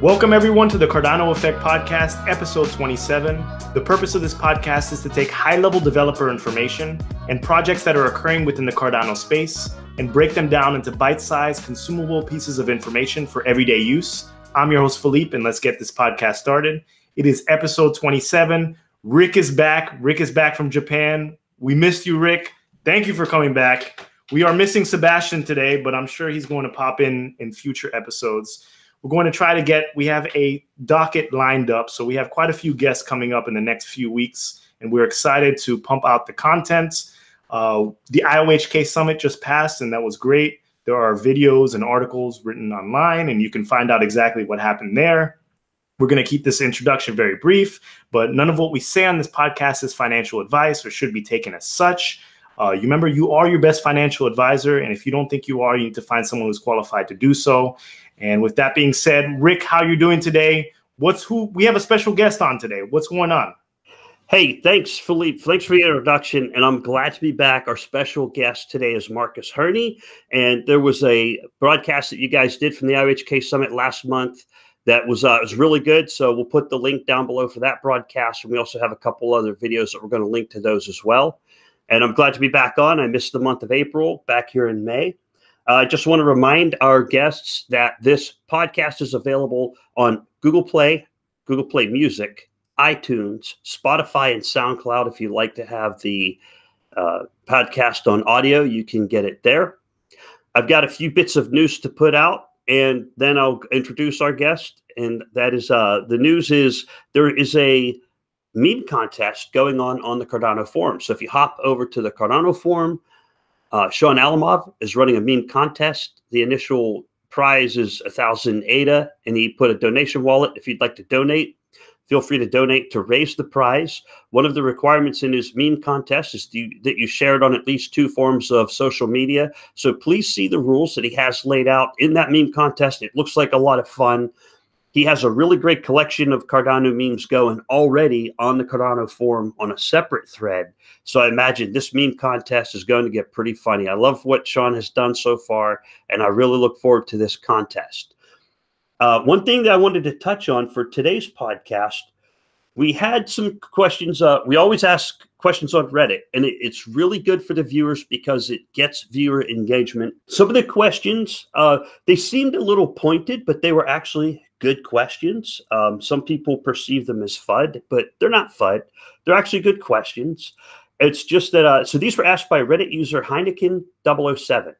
Welcome, everyone, to the Cardano Effect Podcast, episode 27. The purpose of this podcast is to take high level developer information and projects that are occurring within the Cardano space and break them down into bite sized, consumable pieces of information for everyday use. I'm your host, Philippe, and let's get this podcast started. It is episode 27. Rick is back. Rick is back from Japan. We missed you, Rick. Thank you for coming back. We are missing Sebastian today, but I'm sure he's going to pop in in future episodes. We're going to try to get, we have a docket lined up. So we have quite a few guests coming up in the next few weeks, and we're excited to pump out the content. Uh, the IOHK Summit just passed, and that was great. There are videos and articles written online, and you can find out exactly what happened there. We're going to keep this introduction very brief, but none of what we say on this podcast is financial advice or should be taken as such. Uh, you remember, you are your best financial advisor, and if you don't think you are, you need to find someone who's qualified to do so. And with that being said, Rick, how you doing today? What's who? We have a special guest on today. What's going on? Hey, thanks, Philippe. Thanks for the introduction, and I'm glad to be back. Our special guest today is Marcus Hurney, and there was a broadcast that you guys did from the IOHK Summit last month that was uh, was really good. So we'll put the link down below for that broadcast, and we also have a couple other videos that we're going to link to those as well. And I'm glad to be back on. I missed the month of April, back here in May. Uh, I just want to remind our guests that this podcast is available on Google Play, Google Play Music, iTunes, Spotify, and SoundCloud. If you'd like to have the uh, podcast on audio, you can get it there. I've got a few bits of news to put out, and then I'll introduce our guest. And that is uh, the news is there is a meme contest going on on the Cardano forum. So if you hop over to the Cardano forum, uh, Sean Alamov is running a meme contest. The initial prize is a thousand ADA, and he put a donation wallet. If you'd like to donate, feel free to donate to raise the prize. One of the requirements in his meme contest is that you share it on at least two forms of social media. So please see the rules that he has laid out in that meme contest. It looks like a lot of fun. He has a really great collection of Cardano memes going already on the Cardano forum on a separate thread. So I imagine this meme contest is going to get pretty funny. I love what Sean has done so far, and I really look forward to this contest. Uh, one thing that I wanted to touch on for today's podcast, we had some questions. Uh, we always ask questions on Reddit, and it, it's really good for the viewers because it gets viewer engagement. Some of the questions, uh, they seemed a little pointed, but they were actually good questions. Um, some people perceive them as FUD, but they're not FUD. They're actually good questions. It's just that, uh, so these were asked by Reddit user Heineken007.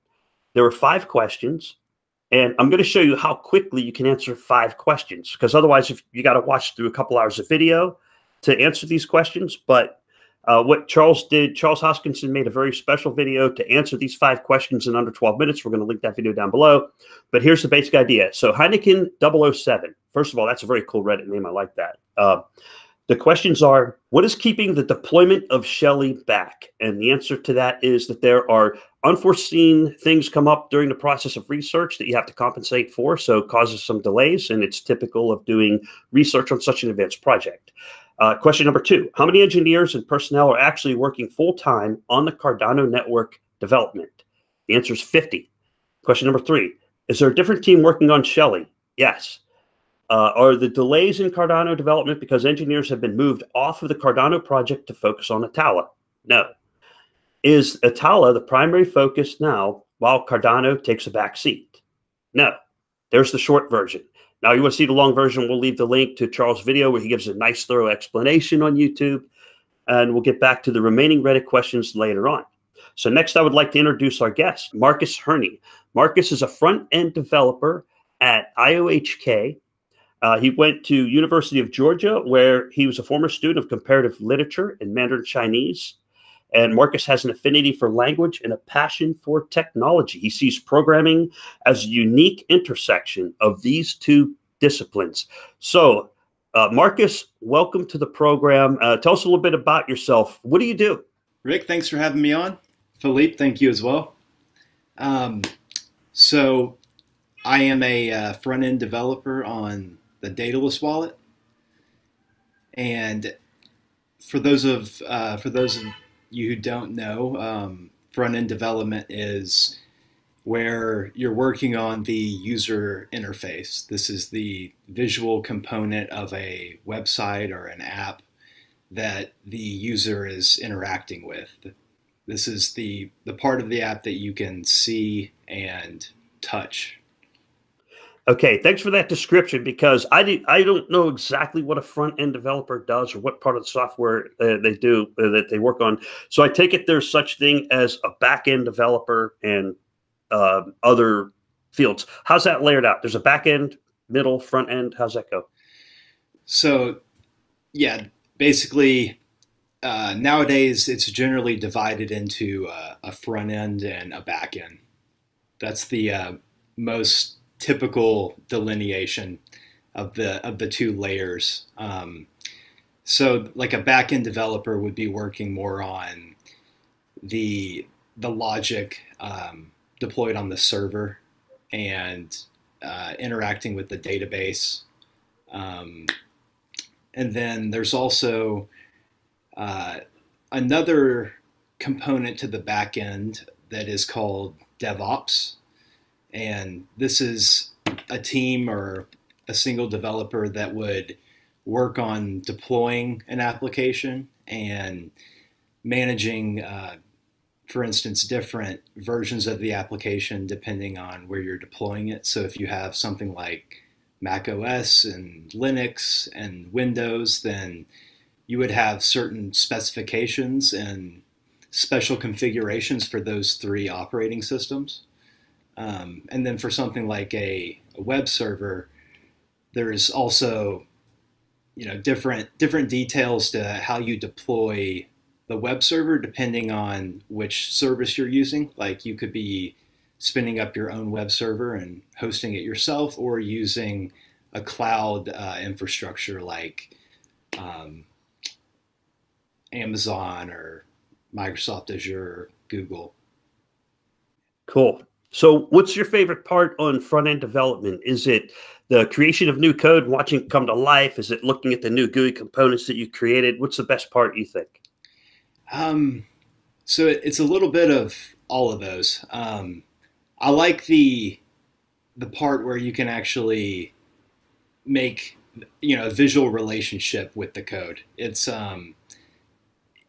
There were five questions, and I'm going to show you how quickly you can answer five questions because otherwise, if you got to watch through a couple hours of video to answer these questions, but uh, what Charles did, Charles Hoskinson made a very special video to answer these five questions in under 12 minutes. We're going to link that video down below. But here's the basic idea. So Heineken 007. First of all, that's a very cool Reddit name. I like that. Uh, the questions are what is keeping the deployment of Shelley back? And the answer to that is that there are unforeseen things come up during the process of research that you have to compensate for. So it causes some delays, and it's typical of doing research on such an advanced project. Uh, question number two How many engineers and personnel are actually working full time on the Cardano network development? The answer is 50. Question number three Is there a different team working on Shelley? Yes. Uh, are the delays in Cardano development because engineers have been moved off of the Cardano project to focus on Atala? No. Is Atala the primary focus now while Cardano takes a back seat? No. There's the short version. Now, you want to see the long version, we'll leave the link to Charles' video where he gives a nice, thorough explanation on YouTube. And we'll get back to the remaining Reddit questions later on. So next, I would like to introduce our guest, Marcus Hurney. Marcus is a front-end developer at IOHK. Uh, he went to University of Georgia, where he was a former student of comparative literature in Mandarin Chinese. And Marcus has an affinity for language and a passion for technology. He sees programming as a unique intersection of these two disciplines. So, uh, Marcus, welcome to the program. Uh, tell us a little bit about yourself. What do you do? Rick, thanks for having me on. Philippe, thank you as well. Um, so, I am a uh, front end developer on the Daedalus wallet. And for those of uh, for those of you who don't know, um, front end development is where you're working on the user interface. This is the visual component of a website or an app that the user is interacting with. This is the, the part of the app that you can see and touch. Okay, thanks for that description because I do, I don't know exactly what a front end developer does or what part of the software uh, they do uh, that they work on. So I take it there's such thing as a back end developer and uh, other fields. How's that layered out? There's a back end, middle, front end. How's that go? So, yeah, basically uh, nowadays it's generally divided into uh, a front end and a back end. That's the uh, most typical delineation of the of the two layers. Um, so, like a back end developer would be working more on the the logic um, deployed on the server and uh, interacting with the database. Um, and then there's also uh, another component to the backend that is called DevOps. And this is a team or a single developer that would work on deploying an application and managing, uh, for instance, different versions of the application depending on where you're deploying it. So if you have something like Mac OS and Linux and Windows, then you would have certain specifications and special configurations for those three operating systems. Um, and then for something like a, a, web server, there's also you know different different details to how you deploy the web server depending on which service you're using. Like you could be spinning up your own web server and hosting it yourself, or using a cloud uh, infrastructure like um, Amazon or Microsoft Azure or Google. Cool. So, what's your favorite part on front end development? Is it the creation of new code, watching it come to life? Is it looking at the new GUI components that you created? What's the best part you think? Um, so it's a little bit of all of those. Um, I like the the part where you can actually make you know a visual relationship with the code. It's um,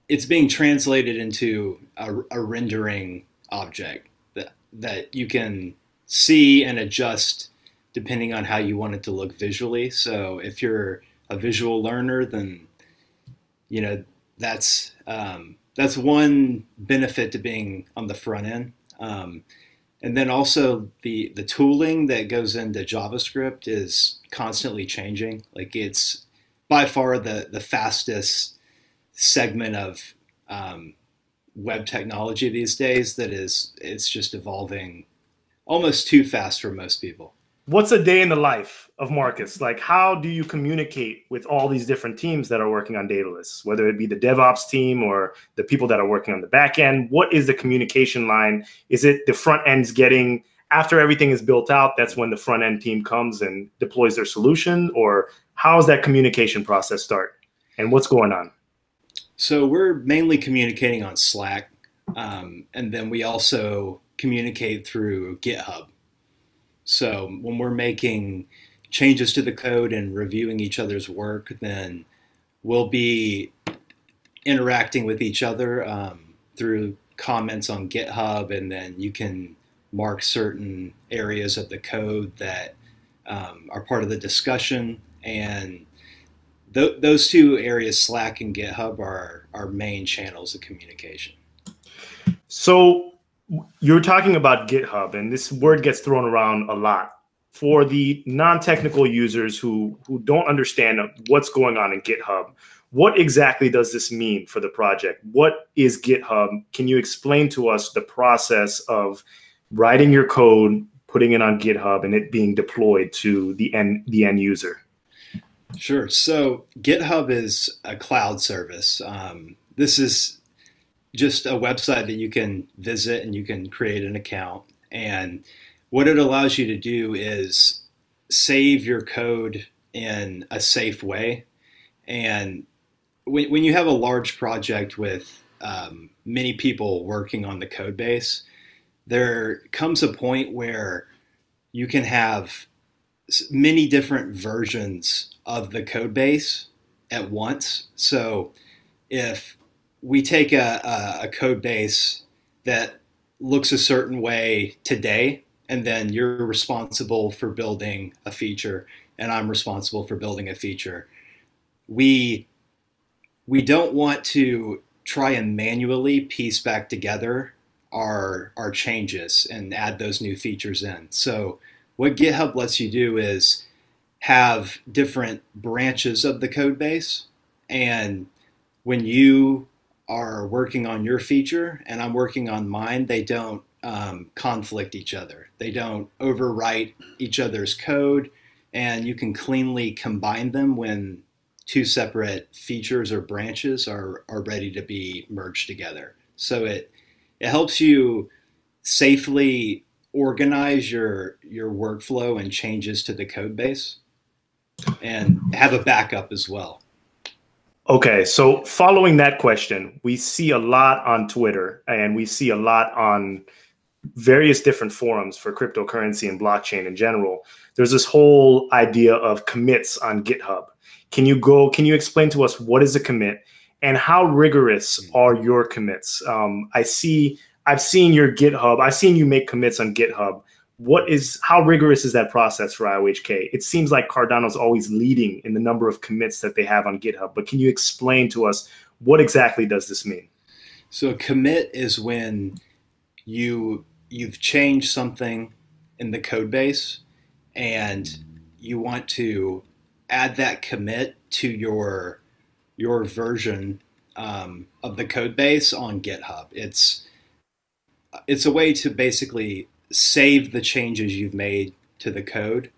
it's being translated into a, a rendering object that that you can see and adjust depending on how you want it to look visually. So if you're a visual learner, then you know that's um, that's one benefit to being on the front end. Um, and then also the the tooling that goes into JavaScript is constantly changing. Like it's by far the the fastest segment of um, web technology these days that is it's just evolving almost too fast for most people. What's a day in the life of Marcus? Like, how do you communicate with all these different teams that are working on Daedalus, whether it be the DevOps team or the people that are working on the back end? What is the communication line? Is it the front end's getting after everything is built out? That's when the front end team comes and deploys their solution, or how does that communication process start? And what's going on? So we're mainly communicating on Slack, um, and then we also communicate through GitHub. So when we're making changes to the code and reviewing each other's work, then we'll be interacting with each other um, through comments on GitHub, and then you can mark certain areas of the code that um, are part of the discussion and th- those two areas, Slack and GitHub, are our main channels of communication. So you're talking about GitHub, and this word gets thrown around a lot. For the non-technical users who who don't understand what's going on in GitHub, what exactly does this mean for the project? What is GitHub? Can you explain to us the process of writing your code, putting it on GitHub, and it being deployed to the end the end user? Sure. So GitHub is a cloud service. Um, this is just a website that you can visit and you can create an account. And what it allows you to do is save your code in a safe way. And when, when you have a large project with um, many people working on the code base, there comes a point where you can have many different versions of the code base at once. So if we take a, a, a code base that looks a certain way today, and then you're responsible for building a feature, and I'm responsible for building a feature. We we don't want to try and manually piece back together our our changes and add those new features in. So what GitHub lets you do is have different branches of the code base and when you are working on your feature and I'm working on mine, they don't um, conflict each other. They don't overwrite each other's code, and you can cleanly combine them when two separate features or branches are, are ready to be merged together. So it it helps you safely organize your your workflow and changes to the code base and have a backup as well. Okay, so following that question, we see a lot on Twitter and we see a lot on various different forums for cryptocurrency and blockchain in general. There's this whole idea of commits on GitHub. Can you go, can you explain to us what is a commit and how rigorous hmm. are your commits? Um, I see, I've seen your GitHub, I've seen you make commits on GitHub what is how rigorous is that process for IOHK? It seems like Cardano's always leading in the number of commits that they have on GitHub, but can you explain to us what exactly does this mean? So a commit is when you you've changed something in the code base and you want to add that commit to your your version um, of the code base on GitHub. It's it's a way to basically save the changes you've made to the code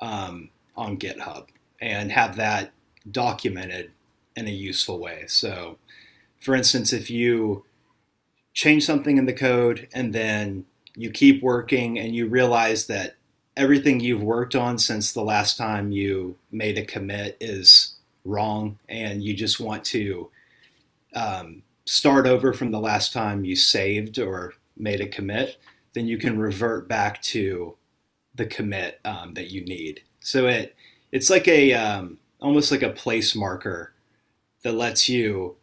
um, on GitHub and have that documented in a useful way. So, for instance, if you change something in the code and then you keep working and you realize that everything you've worked on since the last time you made a commit is wrong and you just want to um, start over from the last time you saved or made a commit, then you can revert back to the commit um, that you need. So it it's like a um, almost like a place marker that lets you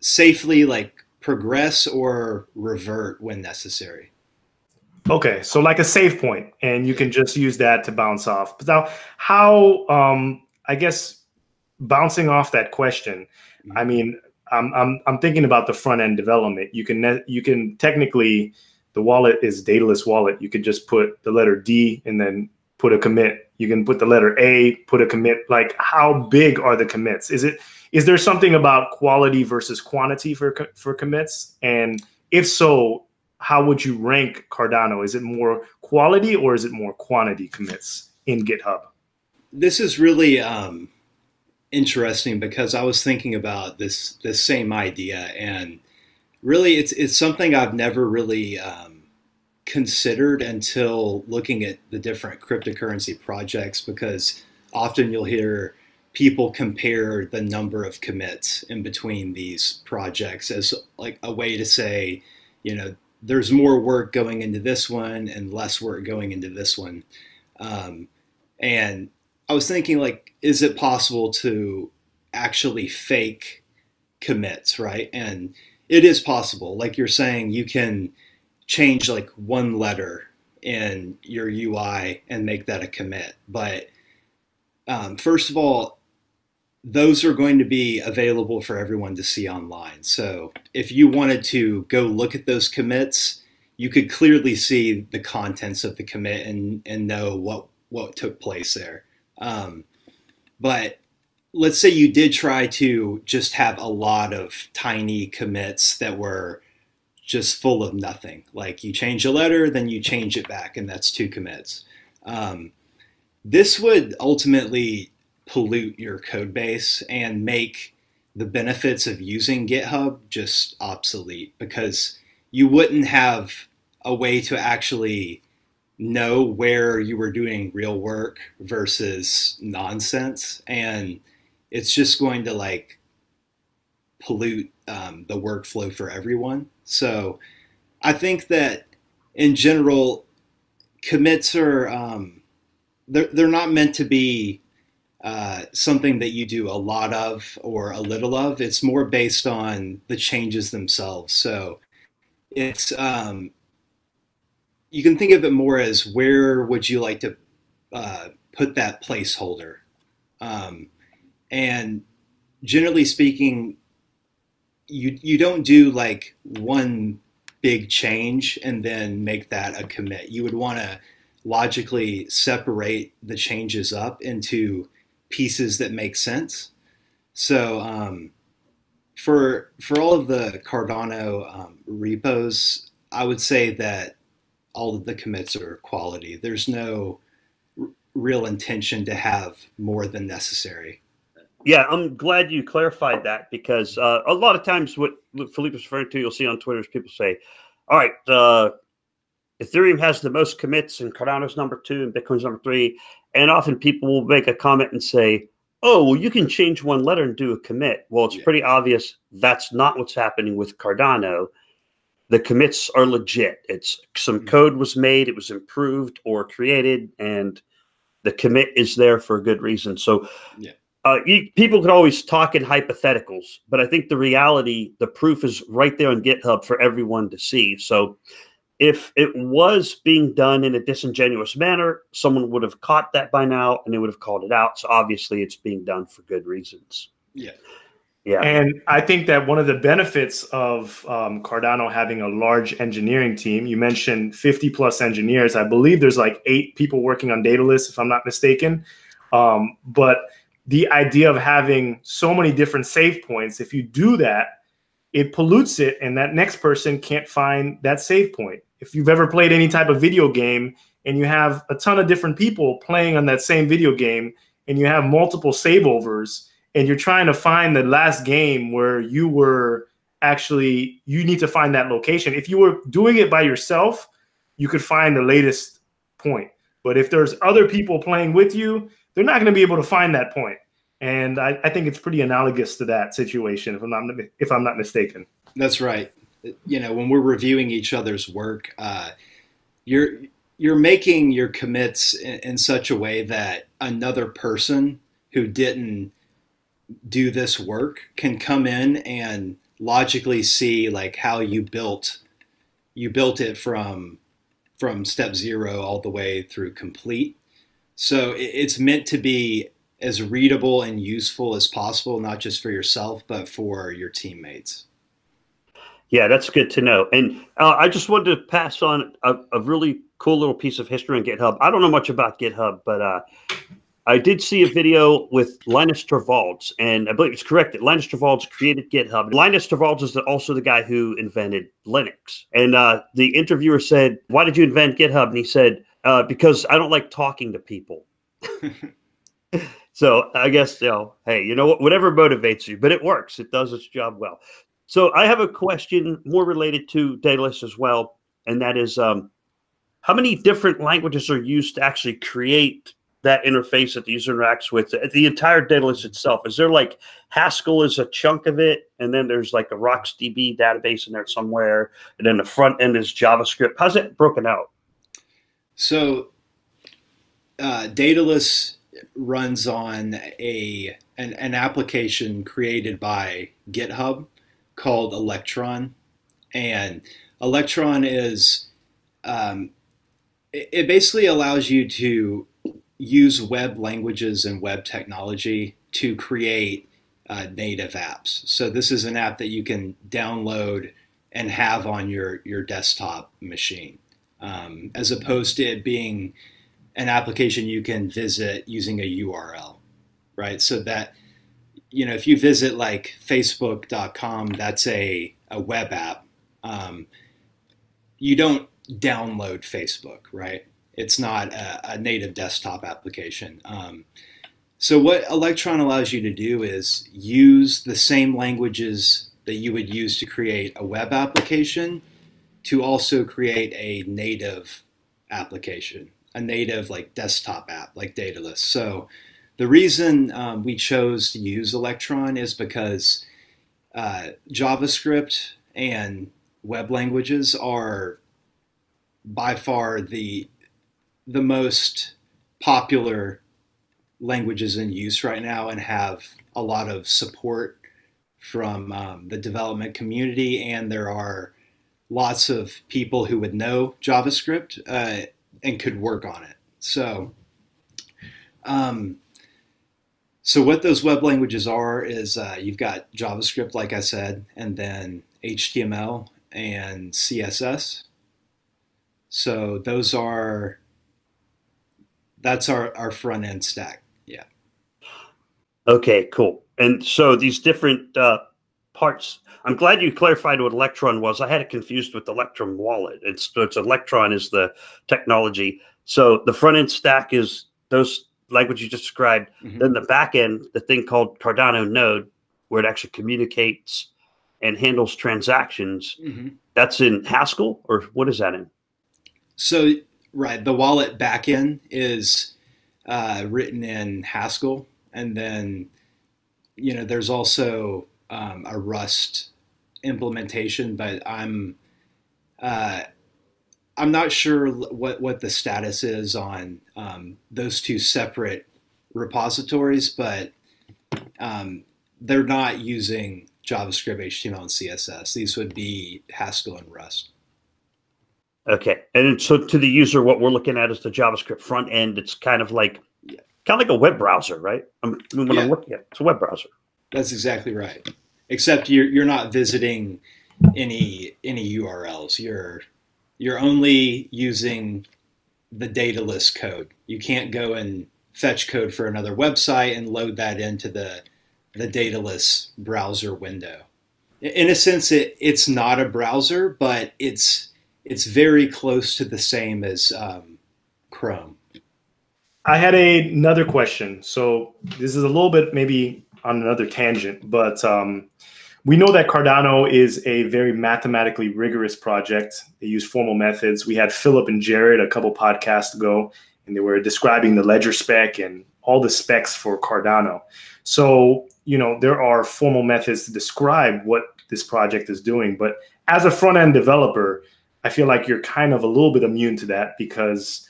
safely like progress or revert when necessary. Okay, so like a save point, and you can just use that to bounce off. But now, how? Um, I guess bouncing off that question. Mm-hmm. I mean, I'm, I'm, I'm thinking about the front end development. You can you can technically the wallet is Daedalus wallet. You could just put the letter D and then put a commit. You can put the letter A, put a commit. Like how big are the commits? Is it is there something about quality versus quantity for for commits? And if so, how would you rank Cardano? Is it more quality or is it more quantity commits in GitHub? This is really um, interesting because I was thinking about this this same idea, and really, it's it's something I've never really um, considered until looking at the different cryptocurrency projects. Because often you'll hear people compare the number of commits in between these projects as like a way to say, you know, there's more work going into this one and less work going into this one. Um, and I was thinking, like, is it possible to actually fake commits, right? And it is possible. Like you're saying, you can change like one letter in your UI and make that a commit. But um, first of all, those are going to be available for everyone to see online. So if you wanted to go look at those commits, you could clearly see the contents of the commit and, and know what, what took place there. Um, but let's say you did try to just have a lot of tiny commits that were just full of nothing. Like you change a letter, then you change it back, and that's two commits. Um, this would ultimately pollute your code base and make the benefits of using GitHub just obsolete because you wouldn't have a way to actually know where you were doing real work versus nonsense. And it's just going to like pollute um, the workflow for everyone. So I think that in general, commits are um, they're they're not meant to be uh, something that you do a lot of or a little of. It's more based on the changes themselves. So it's um, you can think of it more as where would you like to uh, put that placeholder, um, and generally speaking, you you don't do like one big change and then make that a commit. You would want to logically separate the changes up into pieces that make sense. So um, for for all of the Cardano um, repos, I would say that all of the commits are quality. There's no r- real intention to have more than necessary. Yeah, I'm glad you clarified that because uh, a lot of times what Philippe was referring to, you'll see on Twitter is people say, all right, uh, Ethereum has the most commits and Cardano's number two and Bitcoin's number three. And often people will make a comment and say, oh, well, you can change one letter and do a commit. Well, it's yeah. pretty obvious that's not what's happening with Cardano. The commits are legit. It's some mm-hmm. code was made, it was improved or created, and the commit is there for a good reason. So, yeah uh, you, people could always talk in hypotheticals, but I think the reality, the proof is right there on GitHub for everyone to see. So, if it was being done in a disingenuous manner, someone would have caught that by now and they would have called it out. So, obviously, it's being done for good reasons. Yeah. Yeah. And I think that one of the benefits of um, Cardano having a large engineering team, you mentioned 50 plus engineers. I believe there's like eight people working on Daedalus, if I'm not mistaken. Um, but the idea of having so many different save points, if you do that, it pollutes it, and that next person can't find that save point. If you've ever played any type of video game and you have a ton of different people playing on that same video game and you have multiple save overs and you're trying to find the last game where you were actually you need to find that location. If you were doing it by yourself, you could find the latest point. But if there's other people playing with you, they're not going to be able to find that point. And I, I, think it's pretty analogous to that situation, if I'm not if I'm not mistaken. That's right. You know, when we're reviewing each other's work, uh, you're you're making your commits in, in such a way that another person who didn't do this work can come in and logically see like how you built you built it from from step zero all the way through complete so it's meant to be as readable and useful as possible, not just for yourself, but for your teammates. Yeah, that's good to know. And uh, I just wanted to pass on a, a, really cool little piece of history on GitHub. I don't know much about GitHub, but uh, I did see a video with Linus Torvalds, and I believe it's correct that Linus Torvalds created GitHub. Linus Torvalds is also the guy who invented Linux. And uh, the interviewer said, Why did you invent GitHub? And he said, uh, because I don't like talking to people. so I guess you know, hey, you know what? Whatever motivates you, but it works. It does its job well. So I have a question more related to Daedalus as well, and that is, um, how many different languages are used to actually create that interface that the user interacts with the entire Daedalus itself? Is there like Haskell is a chunk of it, and then there's like a RocksDB database in there somewhere, and then the front end is JavaScript. How's it broken out? So, uh, Daedalus runs on a an, an, application created by GitHub called Electron, and Electron is um, it, it basically allows you to use web languages and web technology to create uh, native apps. So this is an app that you can download and have on your your desktop machine um, as opposed to it being an application you can visit using a URL, right? So that, you know, if you visit like facebook.com, that's a, a web app. Um, you don't download Facebook, right? It's not a, a native desktop application. Um, so what Electron allows you to do is use the same languages that you would use to create a web application to also create a native application, a native like desktop app like Daedalus. So the reason um, we chose to use Electron is because uh, JavaScript and web languages are by far the the most popular languages in use right now and have a lot of support from um, the development community. And there are lots of people who would know javascript uh, and could work on it. So um, so what those web languages are is uh, you've got javascript like i said and then html and css so those are that's our, our front end stack. Yeah. Okay, cool. And so these different uh, parts, I'm glad you clarified what Electron was. I had it confused with Electrum wallet. It's, it's Electron is the technology. So the front end stack is those language you just described. Mm-hmm. Then the back end, the thing called Cardano node, where it actually communicates and handles transactions. Mm-hmm. That's in Haskell, or what is that in? So right, the wallet backend is uh, written in Haskell, and then you know there's also um, a Rust implementation, but I'm uh, I'm not sure what what the status is on um, those two separate repositories, but um, they're not using JavaScript, HTML, and CSS. These would be Haskell and Rust. Okay, and so to the user, what we're looking at is the JavaScript front end. It's kind of like kind of like a web browser, right? I'm, when yeah. I'm looking at it, it's a web browser. That's exactly right. Except you're you're not visiting any any URLs. You're you're only using the Daedalus code. You can't go and fetch code for another website and load that into the the Daedalus browser window. In a sense, it, it's not a browser, but it's it's very close to the same as um, Chrome. I had a, another question. So this is a little bit maybe on another tangent, but um, we know that Cardano is a very mathematically rigorous project. They use formal methods. We had Philip and Jared a couple podcasts ago, and they were describing the ledger spec and all the specs for Cardano. So, you know, there are formal methods to describe what this project is doing. But as a front end developer, I feel like you're kind of a little bit immune to that because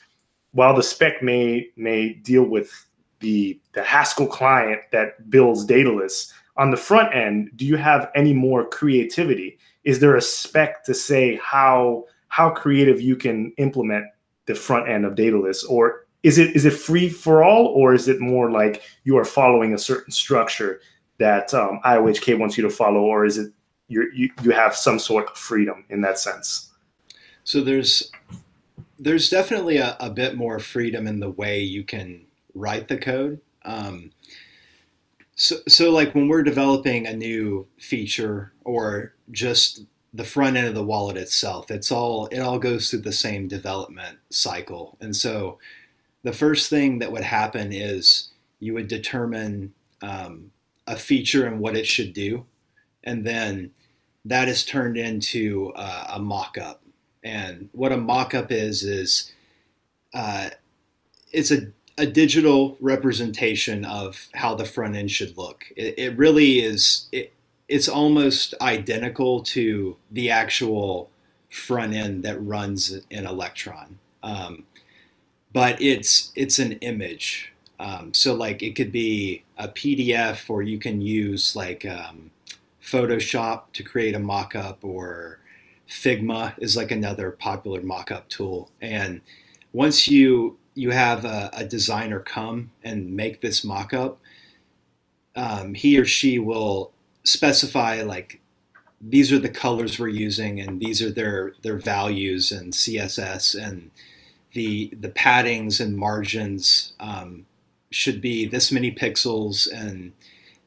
while the spec may may deal with the the Haskell client that builds Daedalus on the front end, do you have any more creativity? Is there a spec to say how how creative you can implement the front end of Daedalus, or is it is it free for all, or is it more like you are following a certain structure that um, IOHK wants you to follow, or is it you you have some sort of freedom in that sense? So there's there's definitely a, a, bit more freedom in the way you can write the code. Um, so, so like when we're developing a new feature or just the front end of the wallet itself, it's all it all goes through the same development cycle. And so the first thing that would happen is you would determine um, a feature and what it should do, and then that is turned into uh, a mock-up and what a mock-up is is uh, it's a, a digital representation of how the front end should look. It, it really is. It, it's almost identical to the actual front end that runs in Electron, um, but it's it's an image. Um, so like it could be a PDF, or you can use like um, Photoshop to create a mock-up, or Figma is like another popular mock-up tool. And once you you have a, a designer come and make this mock-up, um, he or she will specify like these are the colors we're using and these are their their values and CSS and the the paddings and margins um, should be this many pixels and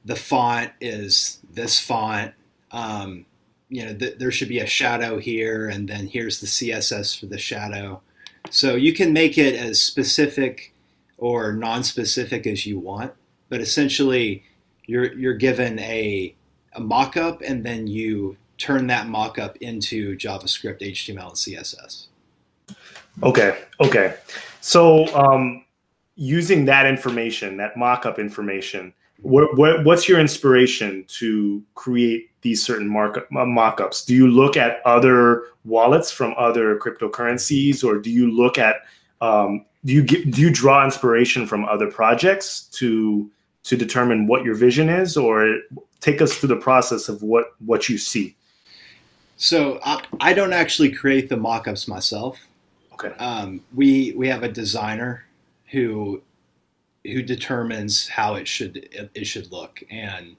the font is this font um, you know, th- there should be a shadow here, and then here's the CSS for the shadow. So you can make it as specific or non-specific as you want, but essentially you're you're given a, a mock-up, and then you turn that mock-up into JavaScript, HTML, and CSS. Okay. Okay. So um, using that information, that mock-up information, what, what, what's your inspiration to create these certain mark, mock-ups? Do you look at other wallets from other cryptocurrencies, or do you look at um, do you get, do you draw inspiration from other projects to to determine what your vision is, or take us through the process of what what you see? So I, I don't actually create the mock-ups myself. Okay. Um, we we have a designer who who determines how it should it should look. And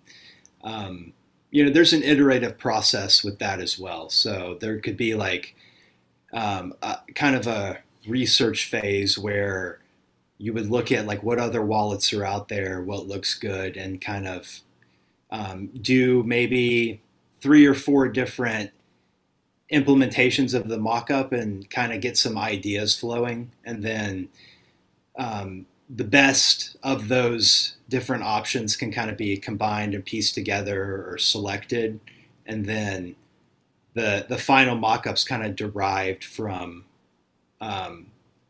um, you know there's an iterative process with that as well. So there could be like um, a, kind of a research phase where you would look at like what other wallets are out there what looks good and kind of um, do maybe three or four different implementations of the mock-up and kind of get some ideas flowing. And then um, the best of those different options can kind of be combined and pieced together or selected, and then the the final mock-ups kind of derived from um,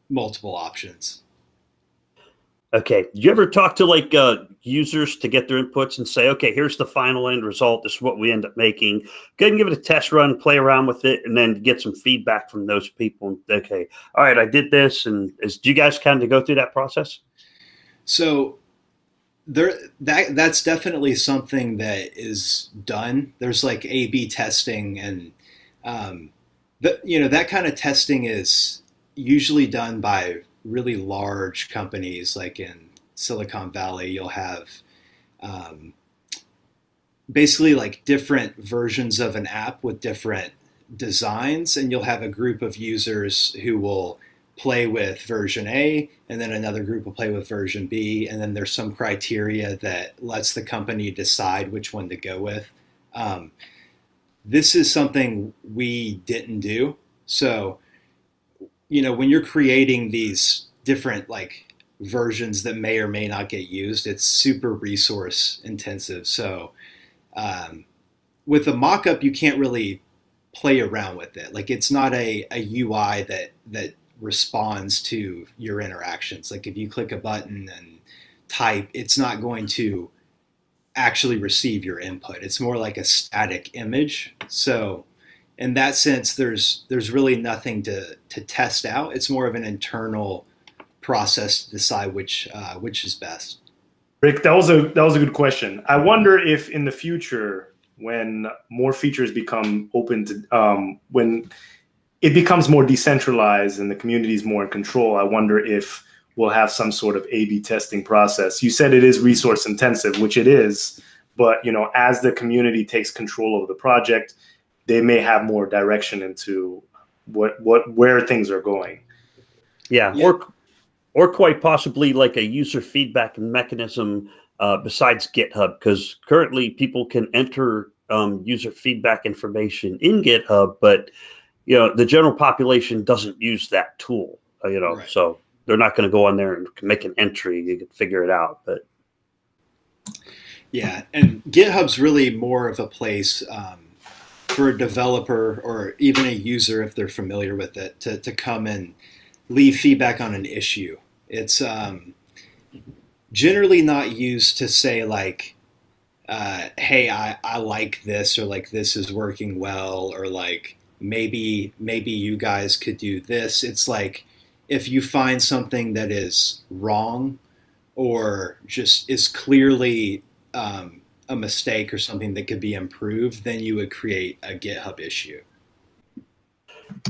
multiple options. Okay. You ever talk to like uh, users to get their inputs and say, okay, here's the final end result. This is what we end up making. Go ahead and give it a test run, play around with it, and then get some feedback from those people. Okay. All right, I did this. And is, do you guys kind of go through that process? So there that that's definitely something that is done. There's like A B testing and um, the, you know that kind of testing is usually done by really large companies like in Silicon Valley. You'll have um, basically like different versions of an app with different designs, and you'll have a group of users who will play with version A, and then another group will play with version B, and then there's some criteria that lets the company decide which one to go with. Um, this is something we didn't do. So, you know, when you're creating these different like versions that may or may not get used, it's super resource intensive. So, um, with a mockup, you can't really play around with it. Like it's not a, a UI that that responds to your interactions. Like if you click a button and type, it's not going to actually receive your input. It's more like a static image. So in that sense, there's there's really nothing to to test out. It's more of an internal process to decide which uh, which is best. Rick, that was a that was a good question. I wonder if in the future, when more features become open to, um, when it becomes more decentralized and the community is more in control, I wonder if we'll have some sort of A/B testing process. You said it is resource intensive, which it is, but you know, as the community takes control of the project, they may have more direction into what what where things are going. Yeah, yeah. or or quite possibly like a user feedback mechanism uh, besides GitHub, because currently people can enter um, user feedback information in GitHub, but you know the general population doesn't use that tool uh, you know right. so they're not going to go on there and make an entry you can figure it out but yeah and github's really more of a place um, for a developer or even a user if they're familiar with it to, to come and leave feedback on an issue it's um, generally not used to say like uh, hey I, I like this or like this is working well or like maybe maybe you guys could do this. It's like if you find something that is wrong or just is clearly um, a mistake or something that could be improved then you would create a github issue.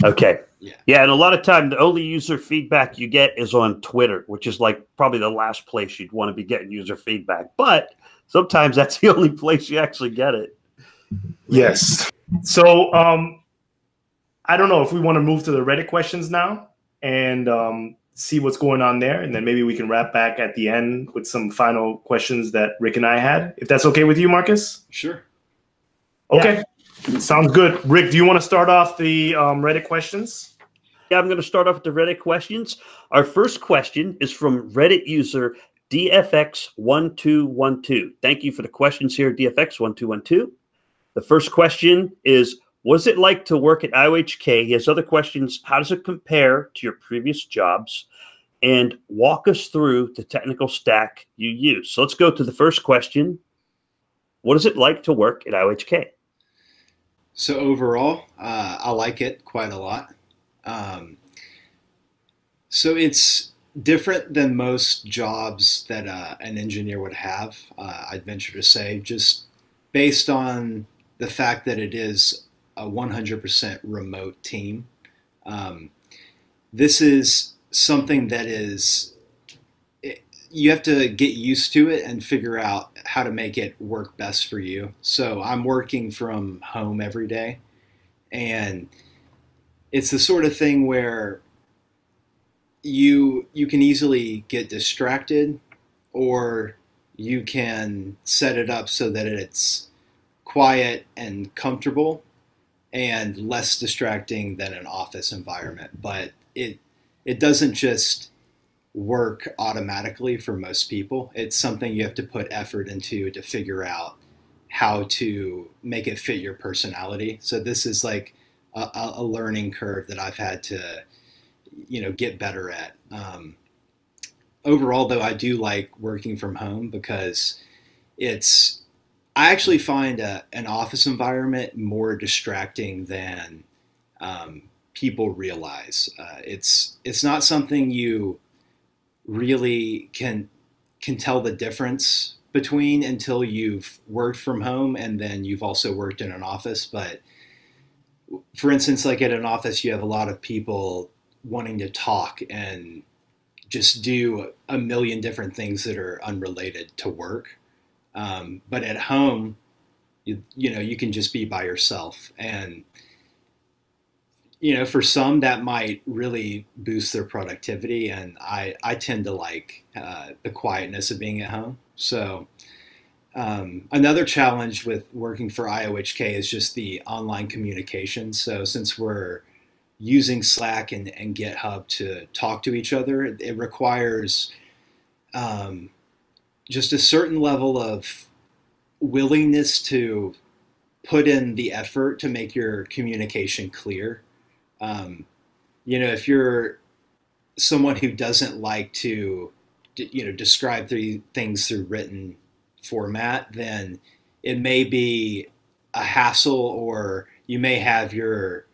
Okay. Yeah. Yeah and a lot of time the only user feedback you get is on twitter which is like probably the last place you'd want to be getting user feedback but sometimes that's the only place you actually get it. Yes. So um I don't know if we want to move to the Reddit questions now and um, see what's going on there, and then maybe we can wrap back at the end with some final questions that Rick and I had. If that's okay with you, Marcus? Sure. Okay, yeah. sounds good. Rick, do you want to start off the um, Reddit questions? Yeah, I'm going to start off with the Reddit questions. Our first question is from Reddit user DFX1212. Thank you for the questions here, DFX1212. The first question is What's it like to work at IOHK? He has other questions. How does it compare to your previous jobs? and walk us through the technical stack you use. So let's go to the first question. What is it like to work at IOHK? So overall, uh, I like it quite a lot. Um, so it's different than most jobs that uh, an engineer would have. Uh, I'd venture to say, just based on the fact that it is a 100% remote team. Um, this is something that is you have to get used to it and figure out how to make it work best for you. So I'm working from home every day, and it's the sort of thing where you you can easily get distracted, or you can set it up so that it's quiet and comfortable and less distracting than an office environment. But it it doesn't just work automatically for most people. It's something you have to put effort into to figure out how to make it fit your personality. So this is like a, a learning curve that I've had to, you know, get better at. Um, overall, though, I do like working from home because it's. I actually find a, an office environment more distracting than um, people realize. Uh, it's it's not something you really can can tell the difference between until you've worked from home and then you've also worked in an office. But for instance, like at an office, you have a lot of people wanting to talk and just do a million different things that are unrelated to work. Um, but at home, you, you know, you can just be by yourself and you know, for some that might really boost their productivity, and I I tend to like uh, the quietness of being at home. So um, another challenge with working for IOHK is just the online communication. So since we're using Slack and, and GitHub to talk to each other, it requires um, just a certain level of willingness to put in the effort to make your communication clear. Um, you know, if you're someone who doesn't like to, you know, describe things through written format, then it may be a hassle, or you may have your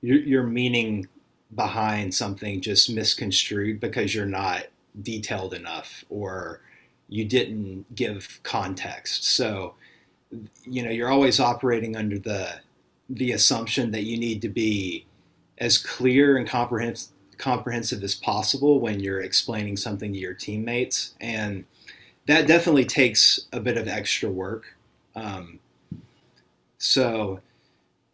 your, your meaning behind something just misconstrued because you're not detailed enough, or you didn't give context. So, you know, you're always operating under the the assumption that you need to be as clear and comprehensive comprehensive as possible when you're explaining something to your teammates. And that definitely takes a bit of extra work. Um, so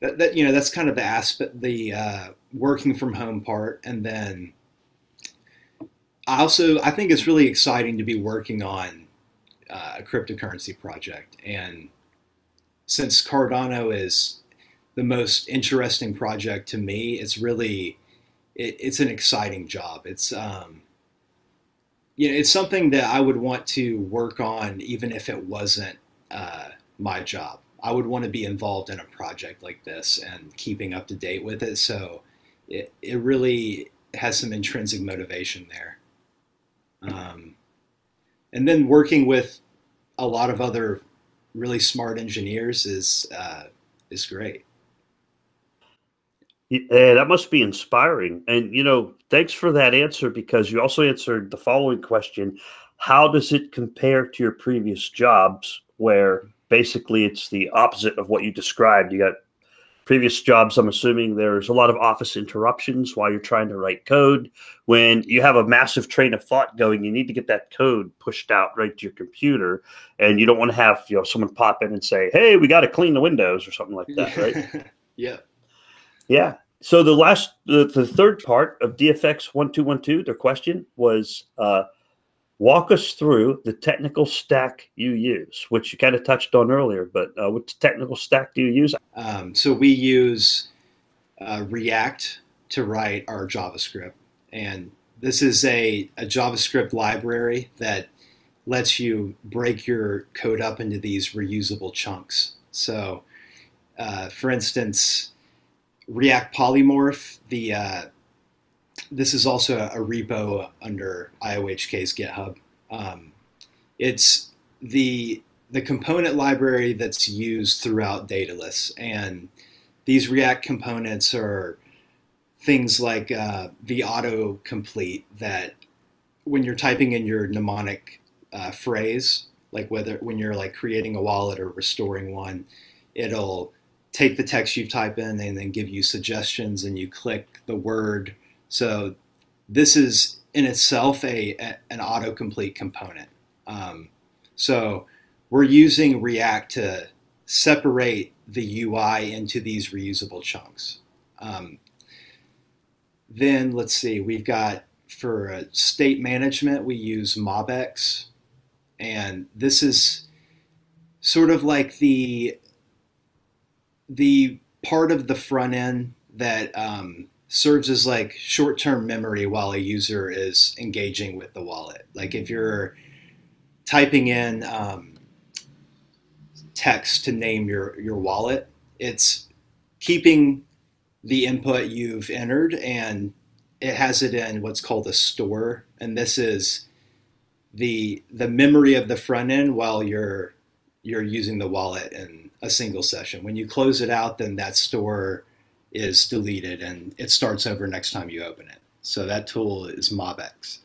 that, that, you know that's kind of the aspect the uh, working from home part. And then I also I think it's really exciting to be working on uh, a cryptocurrency project and since Cardano is the most interesting project to me. It's really it, it's an exciting job. It's um, you know it's something that I would want to work on even if it wasn't uh, my job. I would want to be involved in a project like this and keeping up to date with it. So it it really has some intrinsic motivation there. Um, and then working with a lot of other really smart engineers is uh, is great. Yeah, that must be inspiring. And, you know, thanks for that answer because you also answered the following question How does it compare to your previous jobs where basically it's the opposite of what you described? You got previous jobs, I'm assuming there's a lot of office interruptions while you're trying to write code. When you have a massive train of thought going, you need to get that code pushed out right to your computer, and you don't want to have you know someone pop in and say, "Hey, we got to clean the windows" or something like that, right? yeah. Yeah. So the last, the, the third part of DFX one two one two, their question was, uh, walk us through the technical stack you use, which you kind of touched on earlier. But uh, what technical stack do you use? Um, so we use uh, React to write our JavaScript, and this is a, a JavaScript library that lets you break your code up into these reusable chunks. So, uh, for instance React Polymorph, the uh, this is also a repo under IOHK's GitHub. Um, it's the the component library that's used throughout Daedalus, and these React components are things like uh, the autocomplete that when you're typing in your mnemonic uh, phrase, like whether when you're like creating a wallet or restoring one, it'll take the text you've typed in and then give you suggestions, and you click the word. So this is in itself a, a an autocomplete component. Um, so we're using React to separate the UI into these reusable chunks. Um, then let's see, we've got for uh, state management, we use MobX. And this is sort of like the, the part of the front end that um, serves as like short-term memory while a user is engaging with the wallet. Like if you're typing in um, text to name your, your wallet, it's keeping the input you've entered and it has it in what's called a store. And this is the the memory of the front end while you're you're using the wallet in a single session. When you close it out, then that store is deleted and it starts over next time you open it. So that tool is MobX.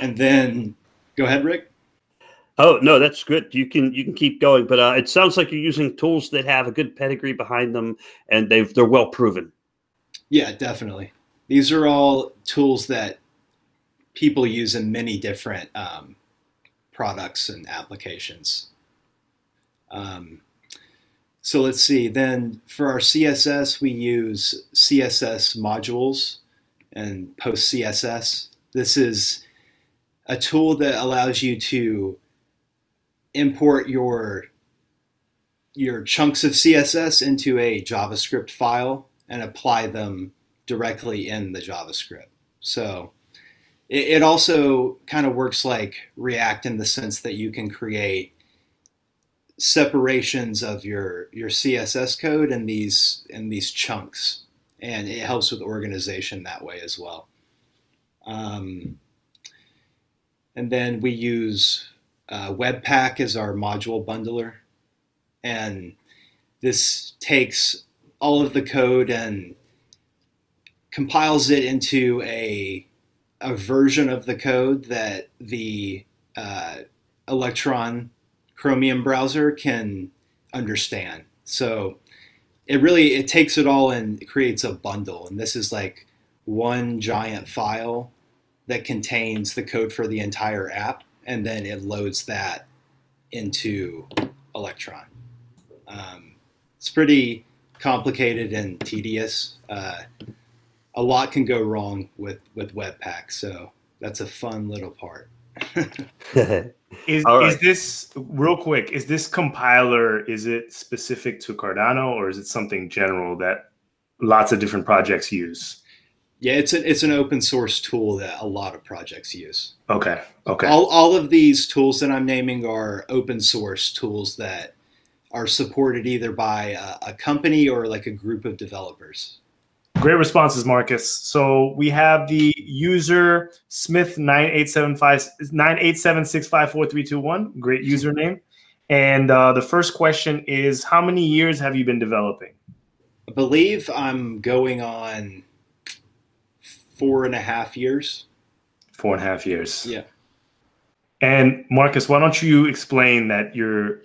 And then go ahead, Rick. Oh no, that's good. You can you can keep going, but uh, it sounds like you're using tools that have a good pedigree behind them, and they've they're well proven. Yeah, definitely. These are all tools that people use in many different um, products and applications. Um, so let's see. Then for our CSS, we use CSS modules and Post CSS. This is a tool that allows you to import your your chunks of CSS into a JavaScript file and apply them directly in the JavaScript. So it, it also kind of works like React in the sense that you can create separations of your your CSS code in these in these chunks, and it helps with organization that way as well. Um, and then we use uh, Webpack as our module bundler. And this takes all of the code and compiles it into a, a version of the code that the uh, Electron Chromium browser can understand. So it really it takes it all and creates a bundle. And this is like one giant file that contains the code for the entire app and then it loads that into Electron. Um, it's pretty complicated and tedious. Uh, a lot can go wrong with with Webpack, so that's a fun little part. is, right. is this real quick? Is this compiler? Is it specific to Cardano, or is it something general that lots of different projects use? Yeah, it's a, it's an open source tool that a lot of projects use. Okay. Okay. All, all of these tools that I'm naming are open source tools that are supported either by a, a company or like a group of developers. Great responses, Marcus. So we have the user Smith nine eight seven five nine eight seven six five four three two one. Great username. And uh, the first question is, how many years have you been developing? I believe I'm going on four and a half years. Four and a half years. Yeah. And Marcus, why don't you explain that you're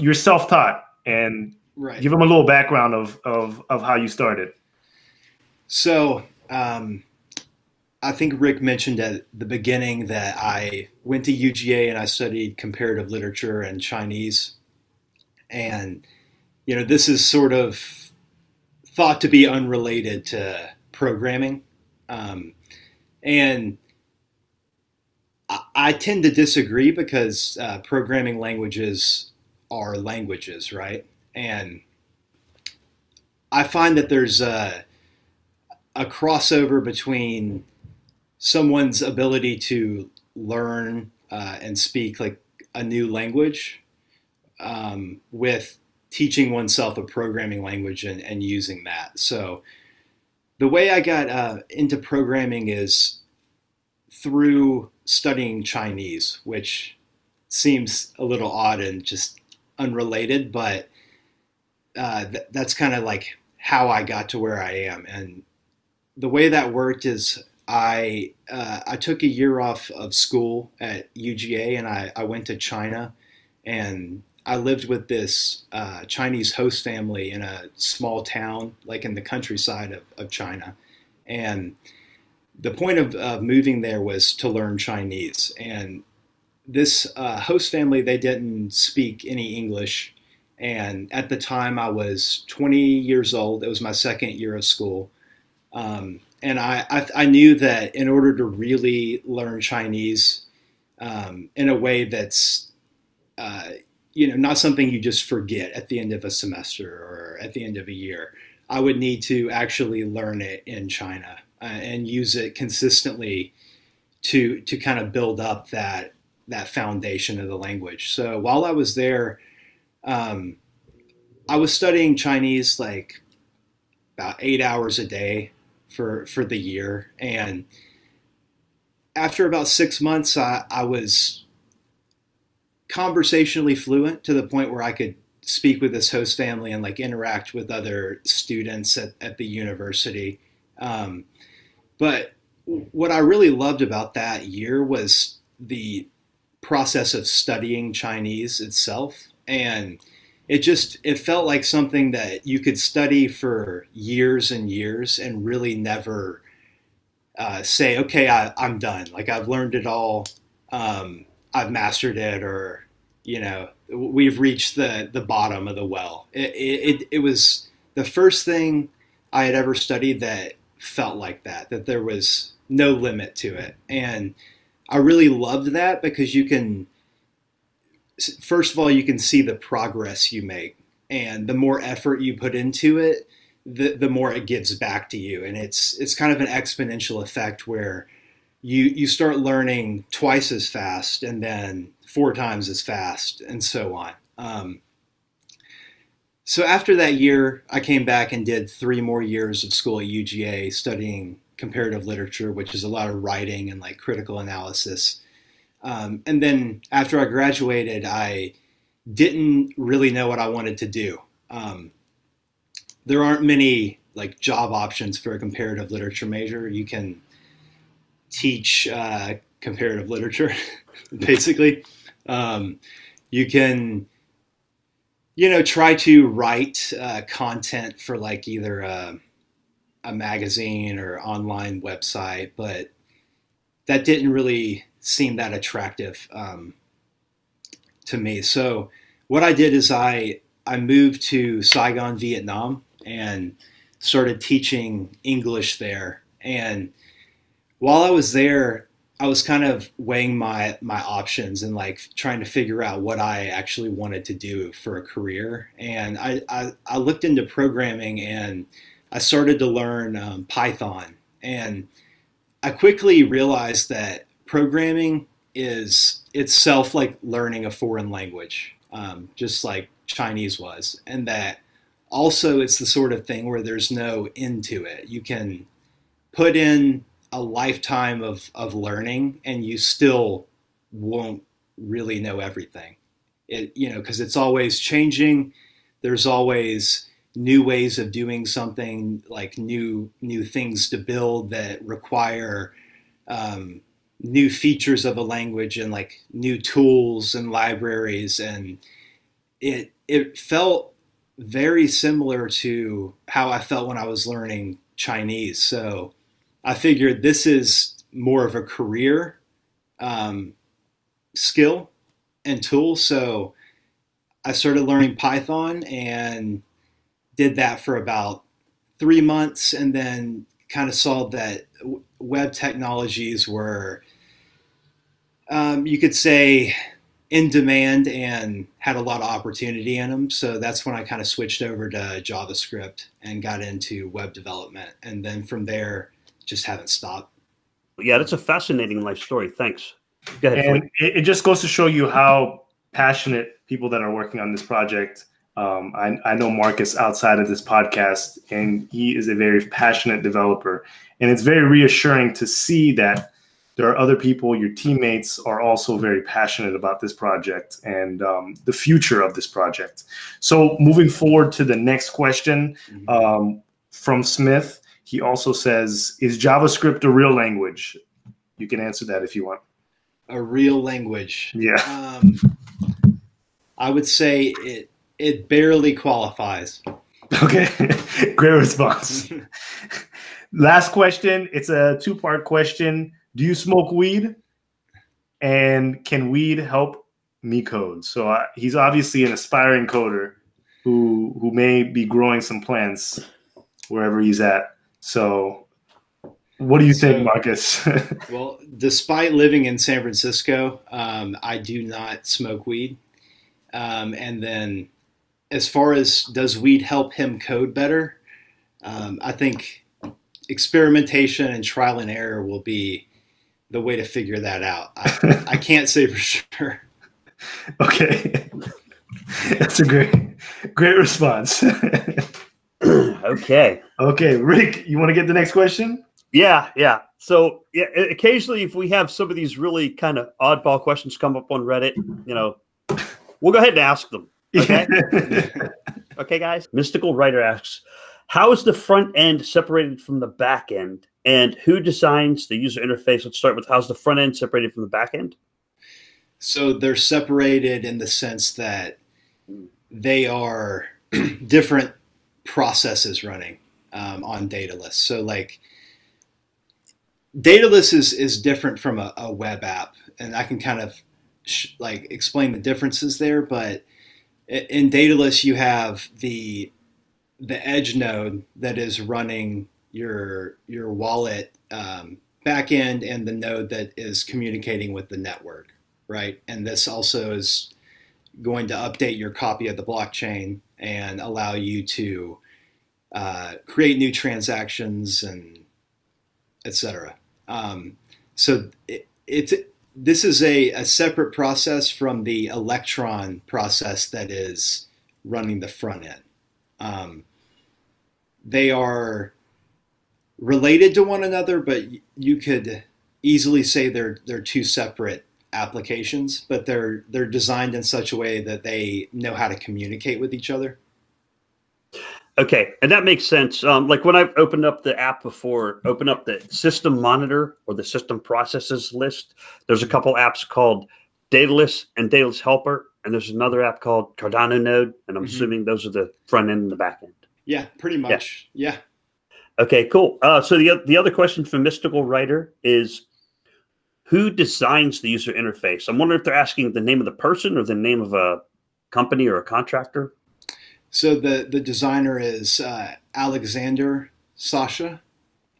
you're self-taught and right. give them a little background of of of how you started. So, um, I think Rick mentioned at the beginning that I went to UGA and I studied comparative literature and Chinese, and you know this is sort of thought to be unrelated to programming um, and I, tend to disagree because uh, programming languages are languages, right? And I find that there's a, a crossover between someone's ability to learn uh, and speak like a new language um, with teaching oneself a programming language and, and using that. So the way I got uh, into programming is through studying Chinese, which seems a little odd and just unrelated, but uh, th- that's kind of like how I got to where I am. And the way that worked is I uh, I took a year off of school at UGA and I, I went to China and I lived with this uh, Chinese host family in a small town, like in the countryside of, of China. And the point of uh, moving there was to learn Chinese. And this uh, host family, they didn't speak any English. And at the time, I was 20 years old. It was my second year of school. Um, and I, I, I, knew that in order to really learn Chinese um, in a way that's uh, you know, not something you just forget at the end of a semester or at the end of a year. I would need to actually learn it in China uh, and use it consistently to to kind of build up that that foundation of the language. So while I was there, um, I was studying Chinese like about eight hours a day for for the year, and after about six months, I, I was conversationally fluent to the point where I could speak with this host family and like interact with other students at, at the university. Um, but what I really loved about that year was the process of studying Chinese itself. And it just, it felt like something that you could study for years and years and really never uh, say, okay, I, am done. Like I've learned it all. Um, I've mastered it or you know we've reached the the bottom of the well. It, it, it was the first thing I had ever studied that felt like that. That there was no limit to it, and I really loved that because you can. First of all, you can see the progress you make, and the more effort you put into it, the the more it gives back to you, and it's it's kind of an exponential effect where you you start learning twice as fast and then four times as fast and so on. Um, so after that year, I came back and did three more years of school at UGA studying comparative literature, which is a lot of writing and like critical analysis. Um, and then after I graduated, I didn't really know what I wanted to do. Um, there aren't many like job options for a comparative literature major. You can teach uh, comparative literature, basically. Um, you can, you know, try to write uh, content for like either a, a magazine or online website, but that didn't really seem that attractive um, to me. So what I did is I I moved to Saigon, Vietnam, and started teaching English there. And while I was there, I was kind of weighing my my options and like trying to figure out what I actually wanted to do for a career. And I I, I looked into programming and I started to learn um, Python. And I quickly realized that programming is itself like learning a foreign language, um, just like Chinese was, and that also it's the sort of thing where there's no end to it. You can put in a lifetime of, of learning and you still won't really know everything. It, you know, because it's always changing. There's always new ways of doing something, like new new things to build that require um, new features of a language and like new tools and libraries. And it it felt very similar to how I felt when I was learning Chinese. So I figured this is more of a career um, skill and tool. So I started learning Python and did that for about three months and then kind of saw that web technologies were, um, you could say, in demand and had a lot of opportunity in them. So that's when I kind of switched over to JavaScript and got into web development. And then from there, just haven't stopped. Yeah, that's a fascinating life story. Thanks. Go ahead. And it, it just goes to show you how passionate people that are working on this project Um, I, I know Marcus outside of this podcast, and he is a very passionate developer. And it's very reassuring to see that there are other people, your teammates are also very passionate about this project and um, the future of this project. So, moving forward to the next question mm-hmm. um, from Smith, he also says, Is JavaScript a real language? You can answer that if you want. A real language. Yeah. Um, I would say it it barely qualifies. Okay, great response. Last question. It's a two part question. Do you smoke weed? And can weed help me code? So he's obviously an aspiring coder who who may be growing some plants wherever he's at. So, what do you so, think, Marcus? well, despite living in San Francisco, um, I do not smoke weed. Um, and then, as far as does weed help him code better? Um, I think experimentation and trial and error will be the way to figure that out. I, I can't say for sure. Okay, that's a great, great response. okay. Okay, Rick, you want to get the next question? Yeah, yeah. So yeah, occasionally if we have some of these really kind of oddball questions come up on Reddit, you know, we'll go ahead and ask them. Okay. okay, guys. Mystical Writer asks, how is the front end separated from the back end? And who designs the user interface? Let's start with how's the front end separated from the back end? So they're separated in the sense that they are different processes running um, on Daedalus. So like Daedalus is is different from a, a web app, and I can kind of like explain the differences there. But in Daedalus, you have the the edge node that is running your your wallet um, backend and the node that is communicating with the network, right? And this also is going to update your copy of the blockchain and allow you to uh, create new transactions and etc. Um, so it, it's this is a, a separate process from the Electron process that is running the front end. Um, they are related to one another, but you could easily say they're they're two separate applications, but they're they're designed in such a way that they know how to communicate with each other. Okay, and that makes sense. Um, like when I've opened up the app before, open up the system monitor or the system processes list. There's a couple apps called Daedalus and Daedalus Helper, and there's another app called Cardano Node, and I'm mm-hmm. assuming those are the front end and the back end. Yeah, pretty much. Yeah. yeah. Okay, cool. Uh, so the the other question from Mystical Writer is, who designs the user interface? I'm wondering if they're asking the name of the person or the name of a company or a contractor. So the the designer is uh, Alexander Sasha.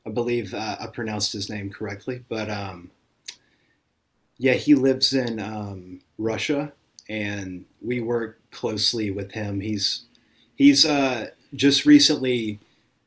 I believe uh, I pronounced his name correctly, but um, yeah, he lives in um, Russia, and we work closely with him. He's he's uh, just recently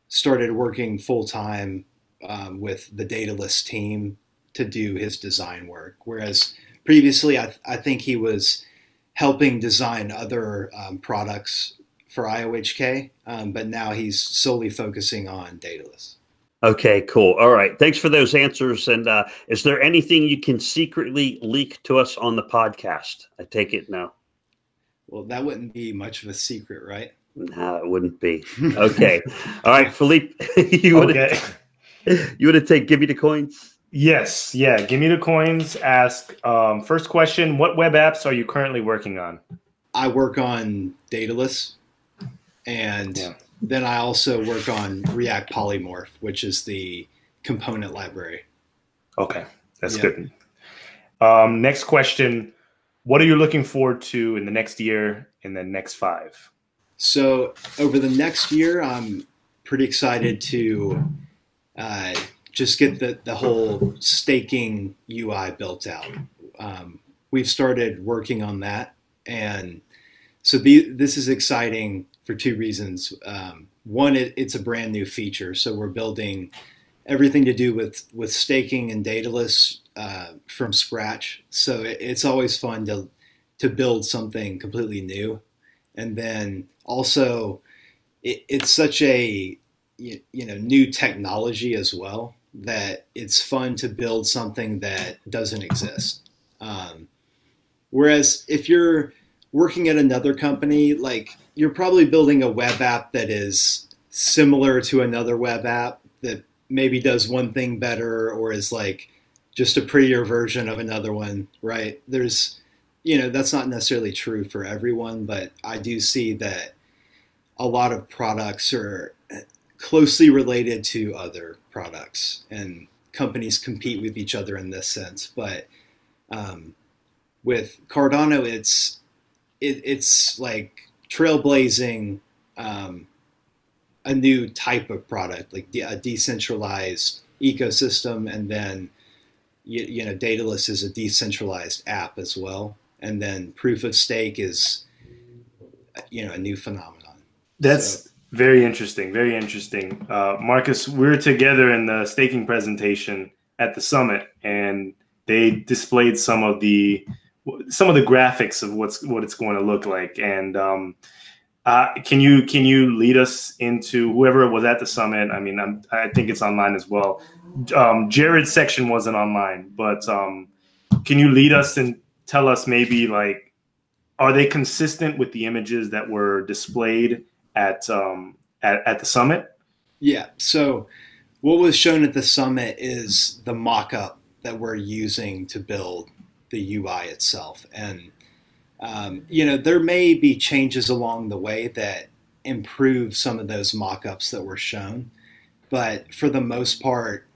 started working full time um, with the Daedalus team to do his design work, whereas previously I, I think he was helping design other um, products for IOHK, um, but now he's solely focusing on Daedalus. Okay, cool. All right. Thanks for those answers. And uh, is there anything you can secretly leak to us on the podcast? I take it no. Well, that wouldn't be much of a secret, right? No, it wouldn't be. Okay. All right, Philippe, you want okay. to you want to take give me the coins? Yes. Yeah. Give me the coins. Ask um, first question: What web apps are you currently working on? I work on Daedalus, and yeah. then I also work on React Polymorph, which is the component library. Okay, that's yeah. good. Um, next question: What are you looking forward to in the next year, in the next five? So over the next year, I'm pretty excited to uh, just get the, the whole staking UI built out. Um, we've started working on that, and so the, this is exciting for two reasons. Um, one, it, it's a brand new feature, so we're building everything to do with with staking and Daedalus uh, from scratch. So it, it's always fun to to build something completely new, and then also it, it's such a you, you know new technology as well that it's fun to build something that doesn't exist. Um, whereas if you're working at another company, like you're probably building a web app that is similar to another web app that maybe does one thing better or is like just a prettier version of another one, right? There's, you know, that's not necessarily true for everyone, but I do see that a lot of products are closely related to other products and companies compete with each other in this sense. But um, with Cardano, it's it, it's like trailblazing um, a new type of product, like a decentralized ecosystem, and then you, you know, Daedalus is a decentralized app as well, and then proof of stake is you know a new phenomenon. That's so, very interesting. Very interesting. Uh, Marcus, we are together in the staking presentation at the summit, and they displayed some of the some of the graphics of what's what it's going to look like. And um, uh, can you can you lead us into whoever was at the summit? I mean, I'm, i think it's online as well. Um, Jared's section wasn't online, but um, can you lead us and tell us maybe like, are they consistent with the images that were displayed? at um, at, at the summit? Yeah. So what was shown at the summit is the mock-up that we're using to build the UI itself, and um, you know there may be changes along the way that improve some of those mock-ups that were shown, but for the most part,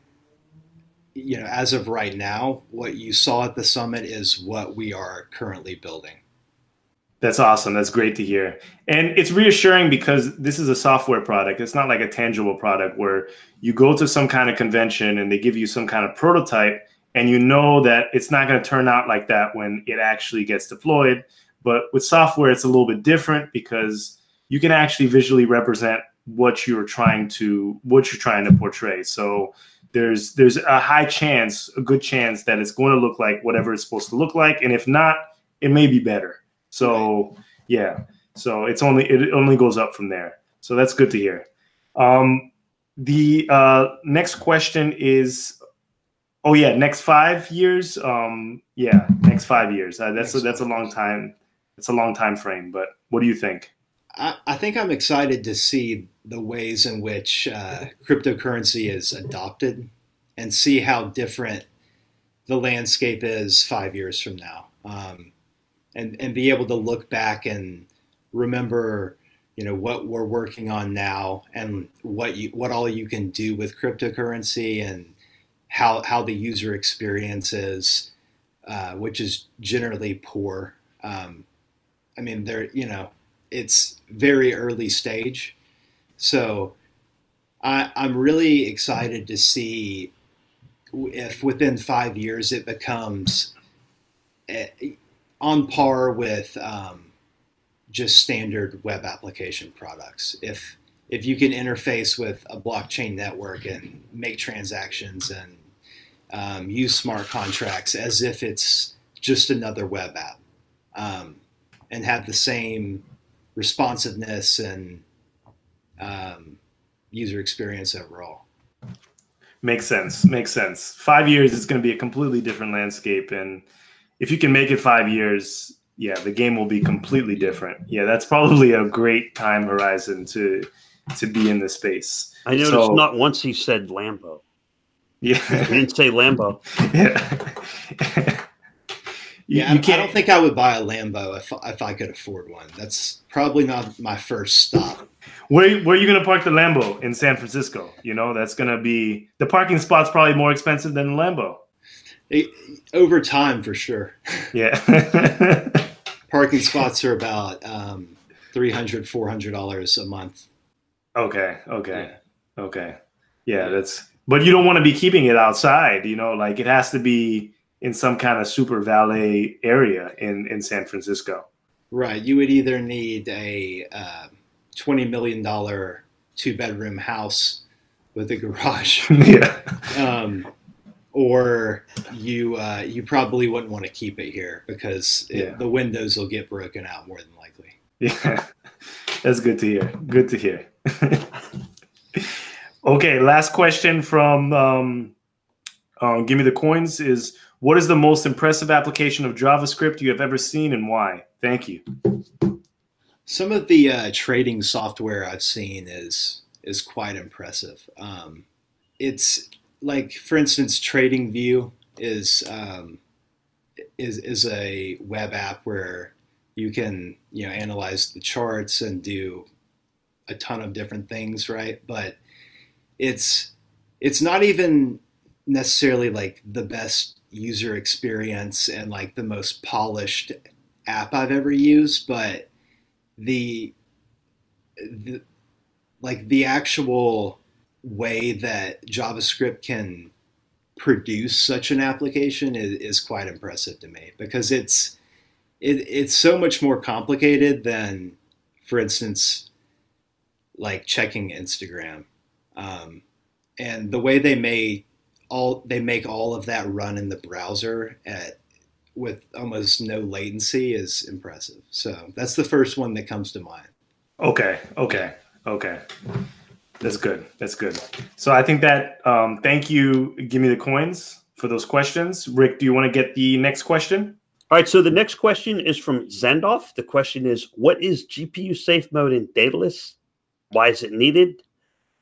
you know, as of right now, what you saw at the summit is what we are currently building. That's awesome. That's great to hear. And it's reassuring because this is a software product. It's not like a tangible product where you go to some kind of convention and they give you some kind of prototype and you know that it's not going to turn out like that when it actually gets deployed. But with software, it's a little bit different because you can actually visually represent what you're trying to what you're trying to portray. So there's there's a high chance, a good chance that it's going to look like whatever it's supposed to look like. And if not, it may be better. So yeah, so it's only it only goes up from there. So that's good to hear. Um, the uh, next question is, oh yeah, next five years. Um, yeah, next five years. Uh, that's a, that's a long time. It's a long time frame. But what do you think? I, think I'm excited to see the ways in which uh, cryptocurrency is adopted and see how different the landscape is five years from now. Um, and and be able to look back and remember you know what we're working on now and what you what all you can do with cryptocurrency and how how the user experience is uh, which is generally poor um, i mean there you know it's very early stage so I, i'm really excited to see if within five years it becomes eh, on par with um, just standard web application products. If if you can interface with a blockchain network and make transactions and um, use smart contracts as if it's just another web app, um, and have the same responsiveness and um, user experience overall. Makes sense. Makes sense. Five years is going to be a completely different landscape, and if you can make it five years, yeah, the game will be completely different. Yeah, that's probably a great time horizon to to be in this space. I noticed so, not once he said Lambo. Yeah, he didn't say Lambo. yeah. You, yeah, you I don't think I would buy a Lambo if if I could afford one. That's probably not my first stop. Where where are you going to park the Lambo in San Francisco? You know, that's going to be the parking spot's probably more expensive than the Lambo over time for sure. Yeah. Parking spots are about um, 300 $400 a month. Okay. Okay. Yeah. Okay. Yeah, that's, but you don't want to be keeping it outside, you know, like it has to be in some kind of super valet area in, in San Francisco. Right. You would either need a uh, $20 million two bedroom house with a garage. yeah. Um, or you uh, you probably wouldn't want to keep it here because it, yeah. the windows will get broken out more than likely. Yeah, that's good to hear. Good to hear. okay, last question from um, uh, Give Me the Coins is what is the most impressive application of JavaScript you have ever seen and why? Thank you. Some of the uh, trading software I've seen is is quite impressive. Um, it's like, for instance, TradingView is um, is is a web app where you can you know analyze the charts and do a ton of different things, right? But it's it's not even necessarily like the best user experience and like the most polished app I've ever used, but the the like the actual way that JavaScript can produce such an application is, is quite impressive to me because it's it, it's so much more complicated than, for instance, like checking Instagram. Um, and the way they may all they make all of that run in the browser at with almost no latency is impressive. So that's the first one that comes to mind. Okay. Okay. Okay. That's good. That's good. So I think that um, thank you. Give me the coins for those questions. Rick, do you want to get the next question? All right. So the next question is from Zendoff. The question is, what is GPU safe mode in Daedalus? Why is it needed?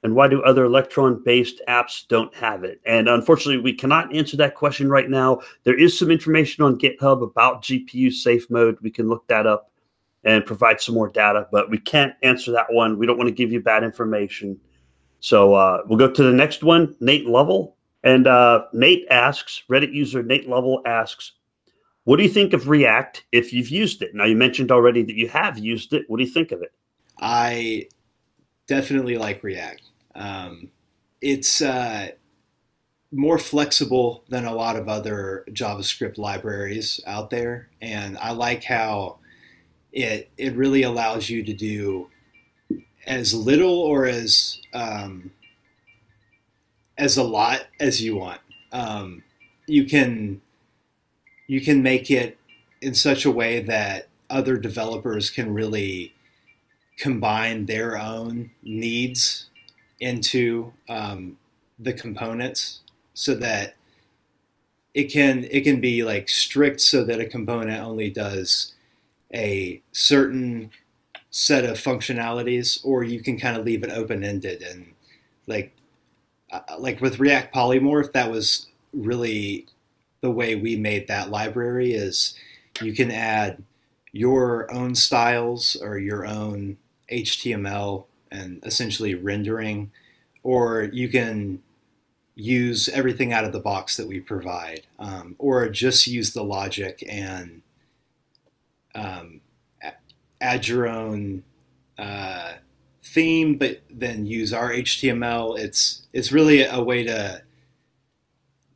And why do other Electron-based apps don't have it? And unfortunately, we cannot answer that question right now. There is some information on GitHub about GPU safe mode. We can look that up and provide some more data, but we can't answer that one. We don't want to give you bad information. So uh, we'll go to the next one, Nate Lovell. And uh, Nate asks, Reddit user Nate Lovell asks, what do you think of React if you've used it? Now, you mentioned already that you have used it. What do you think of it? I definitely like React. Um, it's uh, more flexible than a lot of other JavaScript libraries out there. And I like how it, it really allows you to do as little or as um, as a lot as you want. Um, you can you can make it in such a way that other developers can really combine their own needs into um, the components so that it can it can be like strict so that a component only does a certain set of functionalities, or you can kind of leave it open ended and like uh, like with React Polymorph, that was really the way we made that library. Is you can add your own styles or your own HTML and essentially rendering, or you can use everything out of the box that we provide, um, or just use the logic and um, add your own uh, theme, but then use our HTML. It's it's really a way to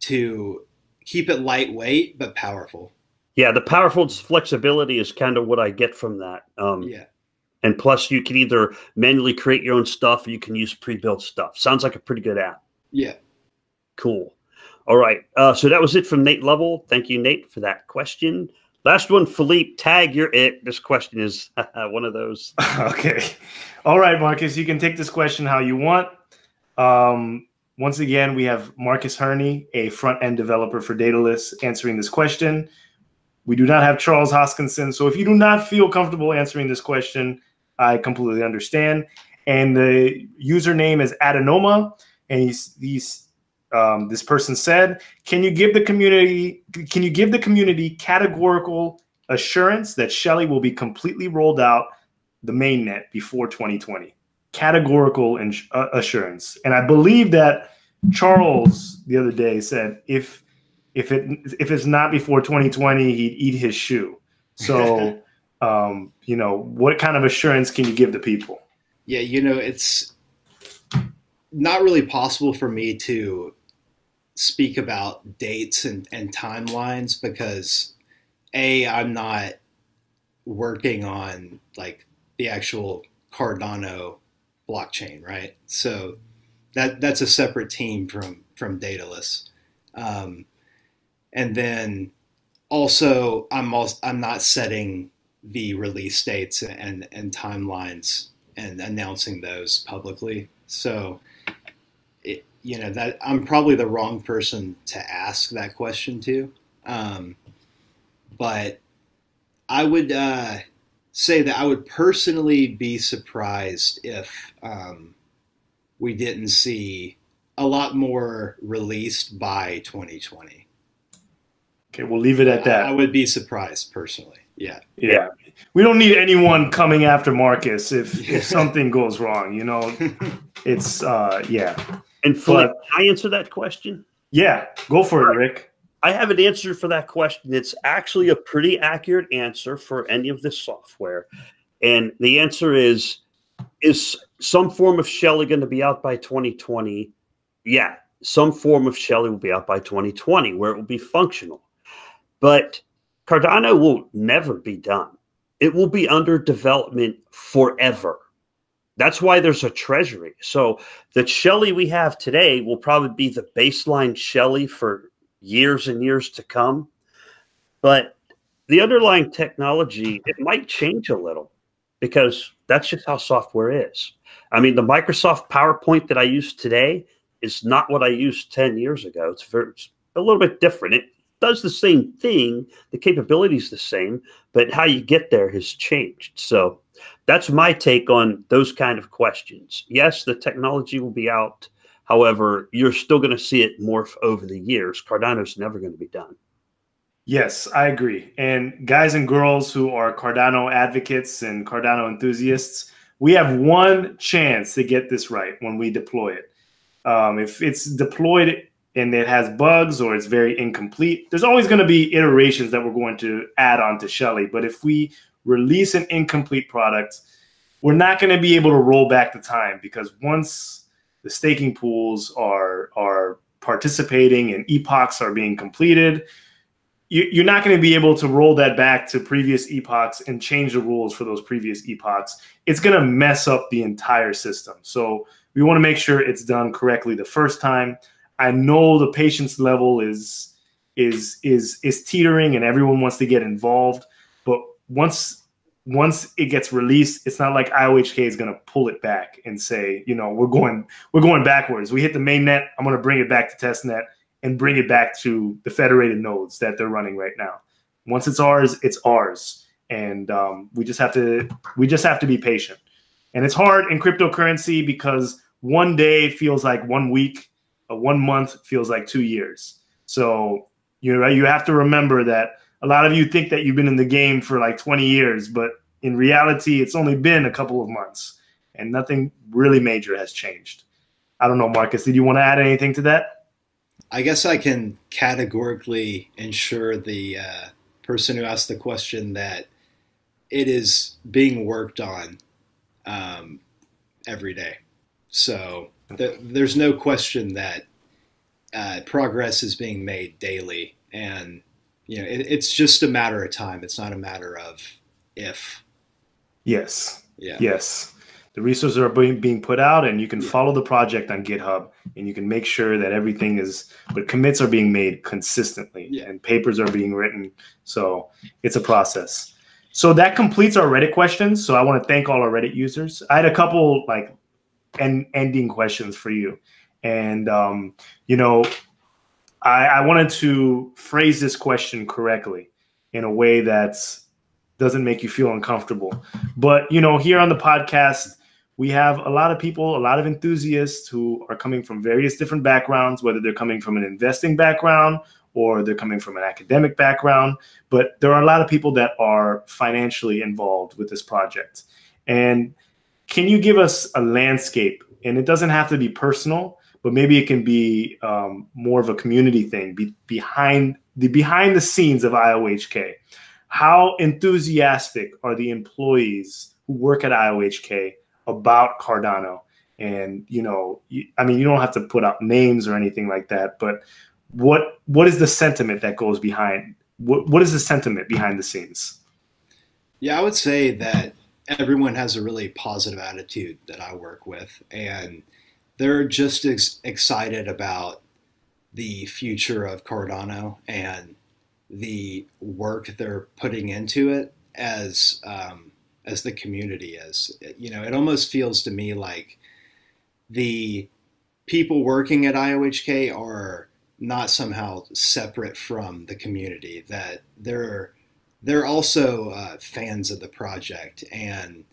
to keep it lightweight but powerful. Yeah, the powerful flexibility is kind of what I get from that. Um, yeah. And plus, you can either manually create your own stuff or you can use pre built stuff. Sounds like a pretty good app. Yeah. Cool. All right. Uh, so that was it from Nate Lovell. Thank you, Nate, for that question. Last one, Philippe. Tag, you're it. This question is one of those. okay. All right, Marcus. You can take this question how you want. Um, once again, we have Marcus Hurney, a front end developer for Daedalus, answering this question. We do not have Charles Hoskinson. So if you do not feel comfortable answering this question, I completely understand. And the username is Adenoma, and he's, he's um, this person said, "Can you give the community can you give the community categorical assurance that Shelley will be completely rolled out the mainnet before 2020? Categorical ins- uh, assurance." And I believe that Charles the other day said if if it if it's not before 2020, he'd eat his shoe. So, um, you know, what kind of assurance can you give the people? Yeah, you know, it's not really possible for me to speak about dates and, and timelines because a I'm not working on like the actual Cardano blockchain, right? So that that's a separate team from from Daedalus, um, and then also I'm also I'm not setting the release dates and and timelines and announcing those publicly. So, it, you know that I'm probably the wrong person to ask that question to, um, but I would uh, say that I would personally be surprised if um, we didn't see a lot more released by 2020. Okay, we'll leave it at that. I would be surprised personally. Yeah. Yeah. We don't need anyone coming after Marcus if, if something goes wrong, you know. It's uh yeah. And Philip, can I answer that question? Yeah, go for it, Rick. I have an answer for that question. It's actually a pretty accurate answer for any of this software. And the answer is is some form of Shelley going to be out by 2020? Yeah, some form of Shelley will be out by 2020 where it will be functional. But Cardano will never be done. It will be under development forever. That's why there's a treasury. So the Shelley we have today will probably be the baseline Shelley for years and years to come. But the underlying technology, it might change a little because that's just how software is. I mean, the Microsoft PowerPoint that I use today is not what I used 10 years ago. It's, very, it's a little bit different. It does the same thing, the capability is the same, but how you get there has changed. So that's my take on those kind of questions. Yes, the technology will be out. However, you're still going to see it morph over the years. Cardano's never going to be done. Yes, I agree. And guys and girls who are Cardano advocates and Cardano enthusiasts, we have one chance to get this right when we deploy it. Um, if it's deployed and it has bugs or it's very incomplete, there's always going to be iterations that we're going to add on to Shelley. But if we release an incomplete product, we're not going to be able to roll back the time because once the staking pools are are participating and epochs are being completed, you, are not going to be able to roll that back to previous epochs and change the rules for those previous epochs. It's going to mess up the entire system. So we want to make sure it's done correctly the first time. I know the patience level is is is is teetering and everyone wants to get involved, but once once it gets released, it's not like IOHK is going to pull it back and say, you know, we're going we're going backwards. We hit the main net. I'm going to bring it back to testnet and bring it back to the federated nodes that they're running right now. Once it's ours, it's ours, and um, we just have to we just have to be patient. And it's hard in cryptocurrency because one day feels like one week, one month feels like two years. So you know you have to remember that a lot of you think that you've been in the game for like 20 years, but in reality, it's only been a couple of months, and nothing really major has changed. I don't know, Marcus. Did you want to add anything to that? I guess I can categorically ensure the uh, person who asked the question that it is being worked on um, every day. So th- there's no question that uh, progress is being made daily, and you know it, it's just a matter of time. It's not a matter of if. Yes. Yeah. Yes. The resources are being, being put out, and you can follow the project on GitHub, and you can make sure that everything is. But commits are being made consistently, yeah. and papers are being written. So it's a process. So that completes our Reddit questions. So I want to thank all our Reddit users. I had a couple like end, ending questions for you. And, um, you know, I, I wanted to phrase this question correctly in a way that doesn't make you feel uncomfortable. But, you know, here on the podcast, we have a lot of people, a lot of enthusiasts who are coming from various different backgrounds, whether they're coming from an investing background or they're coming from an academic background. But there are a lot of people that are financially involved with this project. And can you give us a landscape? And it doesn't have to be personal, but maybe it can be um, more of a community thing be, behind the behind the scenes of IOHK. How enthusiastic are the employees who work at IOHK about Cardano? And you know, I mean, you don't have to put out names or anything like that, but what what is the sentiment that goes behind? What what is the sentiment behind the scenes? Yeah, I would say that everyone has a really positive attitude that I work with, and they're just ex- excited about the future of Cardano and the work they're putting into it. as um, as the community is. You know, it almost feels to me like the people working at IOHK are not somehow separate from the community. That they're they're also uh, fans of the project, and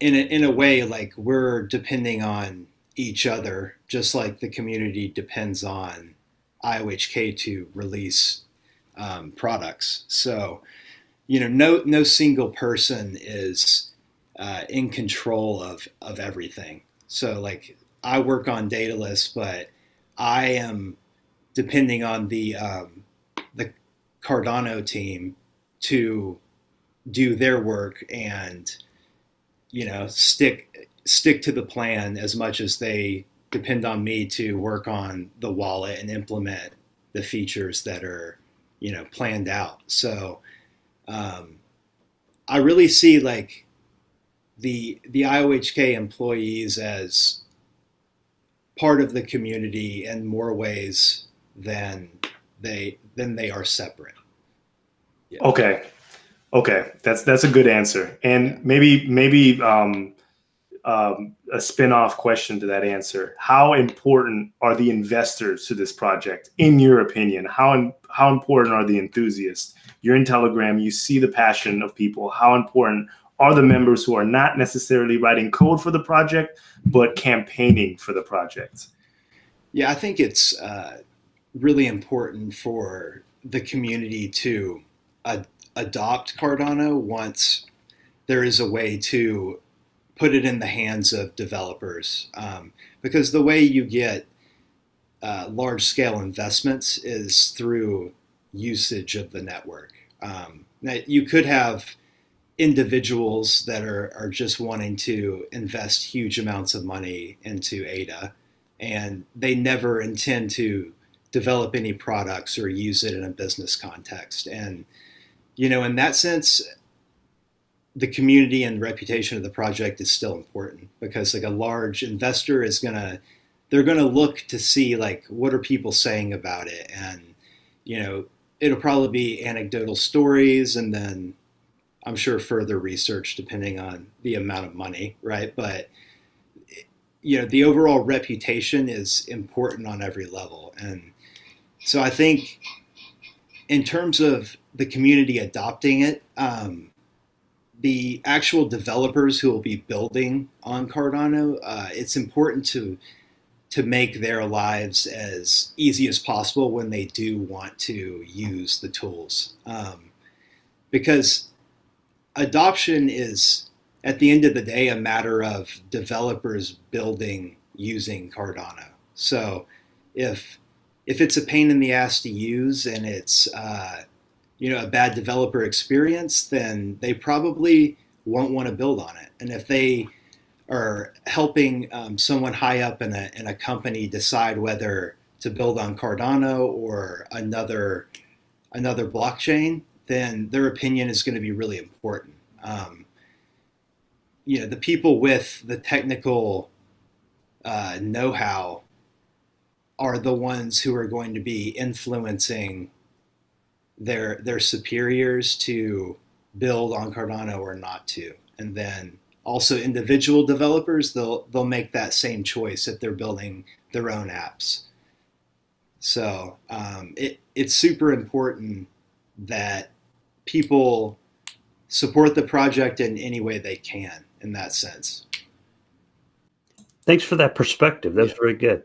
in a, in a way, like we're depending on each other, just like the community depends on IOHK to release um, products. So, you know, no no single person is uh, in control of of everything. So, like, I work on Daedalus, but I am depending on the um, the Cardano team to do their work and you know stick stick to the plan as much as they depend on me to work on the wallet and implement the features that are you know planned out. So um, i really see like the the iohk employees as part of the community in more ways than they than they are separate yeah. okay okay that's that's a good answer and maybe maybe um, um, a spin-off question to that answer. How important are the investors to this project, in your opinion? How how important are the enthusiasts? You're in Telegram. You see the passion of people. How important are the members who are not necessarily writing code for the project, but campaigning for the project? Yeah, I think it's uh, really important for the community to ad- adopt Cardano once there is a way to put it in the hands of developers um, because the way you get uh, large scale investments is through usage of the network. Um, now you could have individuals that are, are just wanting to invest huge amounts of money into ADA and they never intend to develop any products or use it in a business context. And, you know, in that sense, the community and reputation of the project is still important because like a large investor is gonna they're gonna look to see like what are people saying about it. And you know it'll probably be anecdotal stories and then i'm sure further research depending on the amount of money right? But you know the overall reputation is important on every level. And so i think in terms of the community adopting it um, the actual developers who will be building on Cardano, uh, it's important to to make their lives as easy as possible when they do want to use the tools, um, because adoption is at the end of the day a matter of developers building using Cardano. So if if it's a pain in the ass to use and it's uh, you know a bad developer experience, then they probably won't want to build on it. And if they are helping um, someone high up in a in a company decide whether to build on Cardano or another another blockchain, then their opinion is going to be really important. Um, you know, the people with the technical uh, know-how are the ones who are going to be influencing their their superiors to build on Cardano or not to. And then also individual developers, they'll they'll make that same choice if they're building their own apps. So um, it it's super important that people support the project in any way they can in that sense. Thanks for that perspective. That's yeah. very good.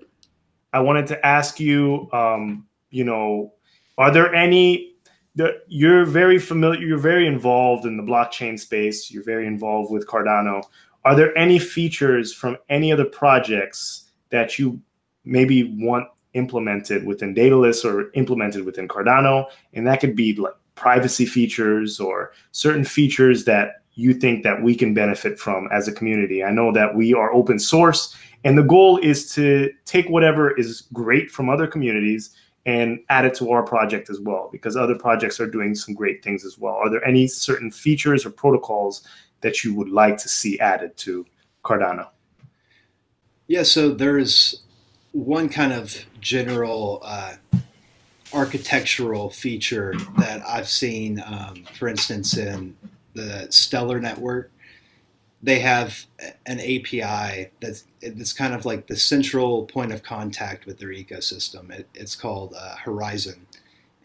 I wanted to ask you, um, you know, are there any the, you're very familiar, you're very involved in the blockchain space, you're very involved with Cardano. Are there any features from any other projects that you maybe want implemented within Daedalus or implemented within Cardano? And that could be like privacy features or certain features that you think that we can benefit from as a community. I know that we are open source and the goal is to take whatever is great from other communities and add it to our project as well because other projects are doing some great things as well. Are there any certain features or protocols that you would like to see added to Cardano? Yeah, so there's one kind of general uh, architectural feature that I've seen, um, for instance, in the Stellar network, they have an API that's it's kind of like the central point of contact with their ecosystem. It, it's called uh, Horizon,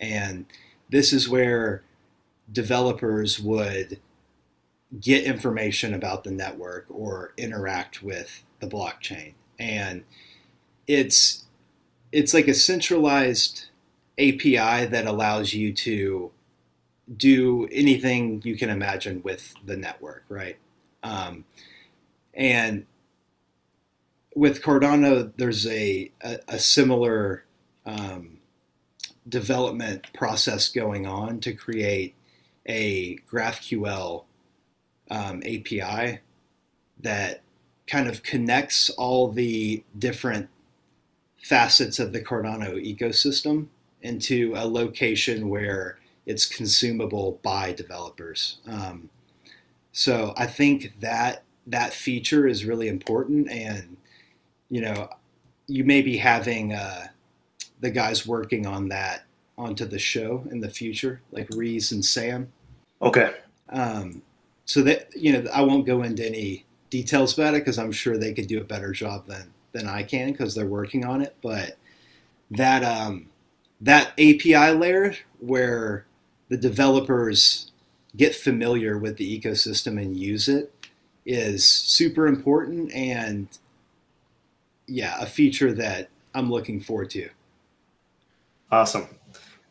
and this is where developers would get information about the network or interact with the blockchain, and it's it's like a centralized API that allows you to do anything you can imagine with the network, right? Um, and with Cardano, there's a, a, a similar um, development process going on to create a GraphQL um, API that kind of connects all the different facets of the Cardano ecosystem into a location where it's consumable by developers. Um, so I think that that feature is really important, and you know, you may be having uh, the guys working on that onto the show in the future, like Rhys and Sam. Okay. Um, so that you know, I won't go into any details about it because I'm sure they could do a better job than than I can because they're working on it. But that um, that API layer where the developers get familiar with the ecosystem and use it is super important and yeah, a feature that I'm looking forward to. Awesome.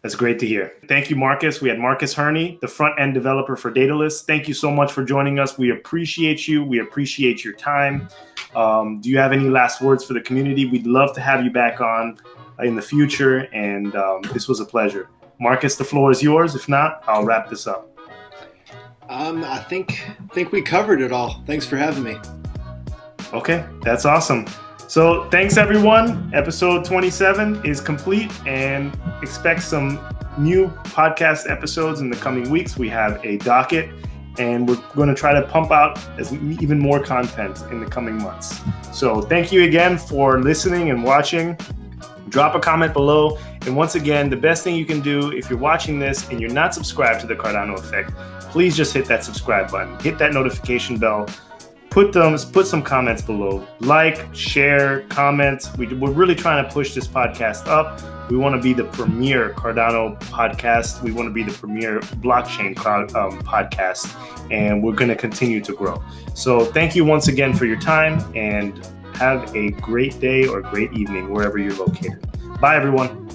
That's great to hear. Thank you, Marcus. We had Marcus Hurney, the front end developer for Daedalus. Thank you so much for joining us. We appreciate you. We appreciate your time. Um, do you have any last words for the community? We'd love to have you back on in the future, and um, this was a pleasure. Marcus, the floor is yours. If not, I'll wrap this up. Um, I think think we covered it all. Thanks for having me. Okay, that's awesome. So thanks everyone. Episode 27 is complete and expect some new podcast episodes in the coming weeks. We have a docket and we're going to try to pump out as even more content in the coming months. So thank you again for listening and watching. Drop a comment below. And once again, the best thing you can do if you're watching this and you're not subscribed to the Cardano Effect, please just hit that subscribe button, hit that notification bell, put them, put some comments below, like, share, comment. We, we're really trying to push this podcast up. We want to be the premier Cardano podcast. We want to be the premier blockchain um, podcast, and we're going to continue to grow. So, thank you once again for your time and have a great day or great evening wherever you're located. Bye, everyone.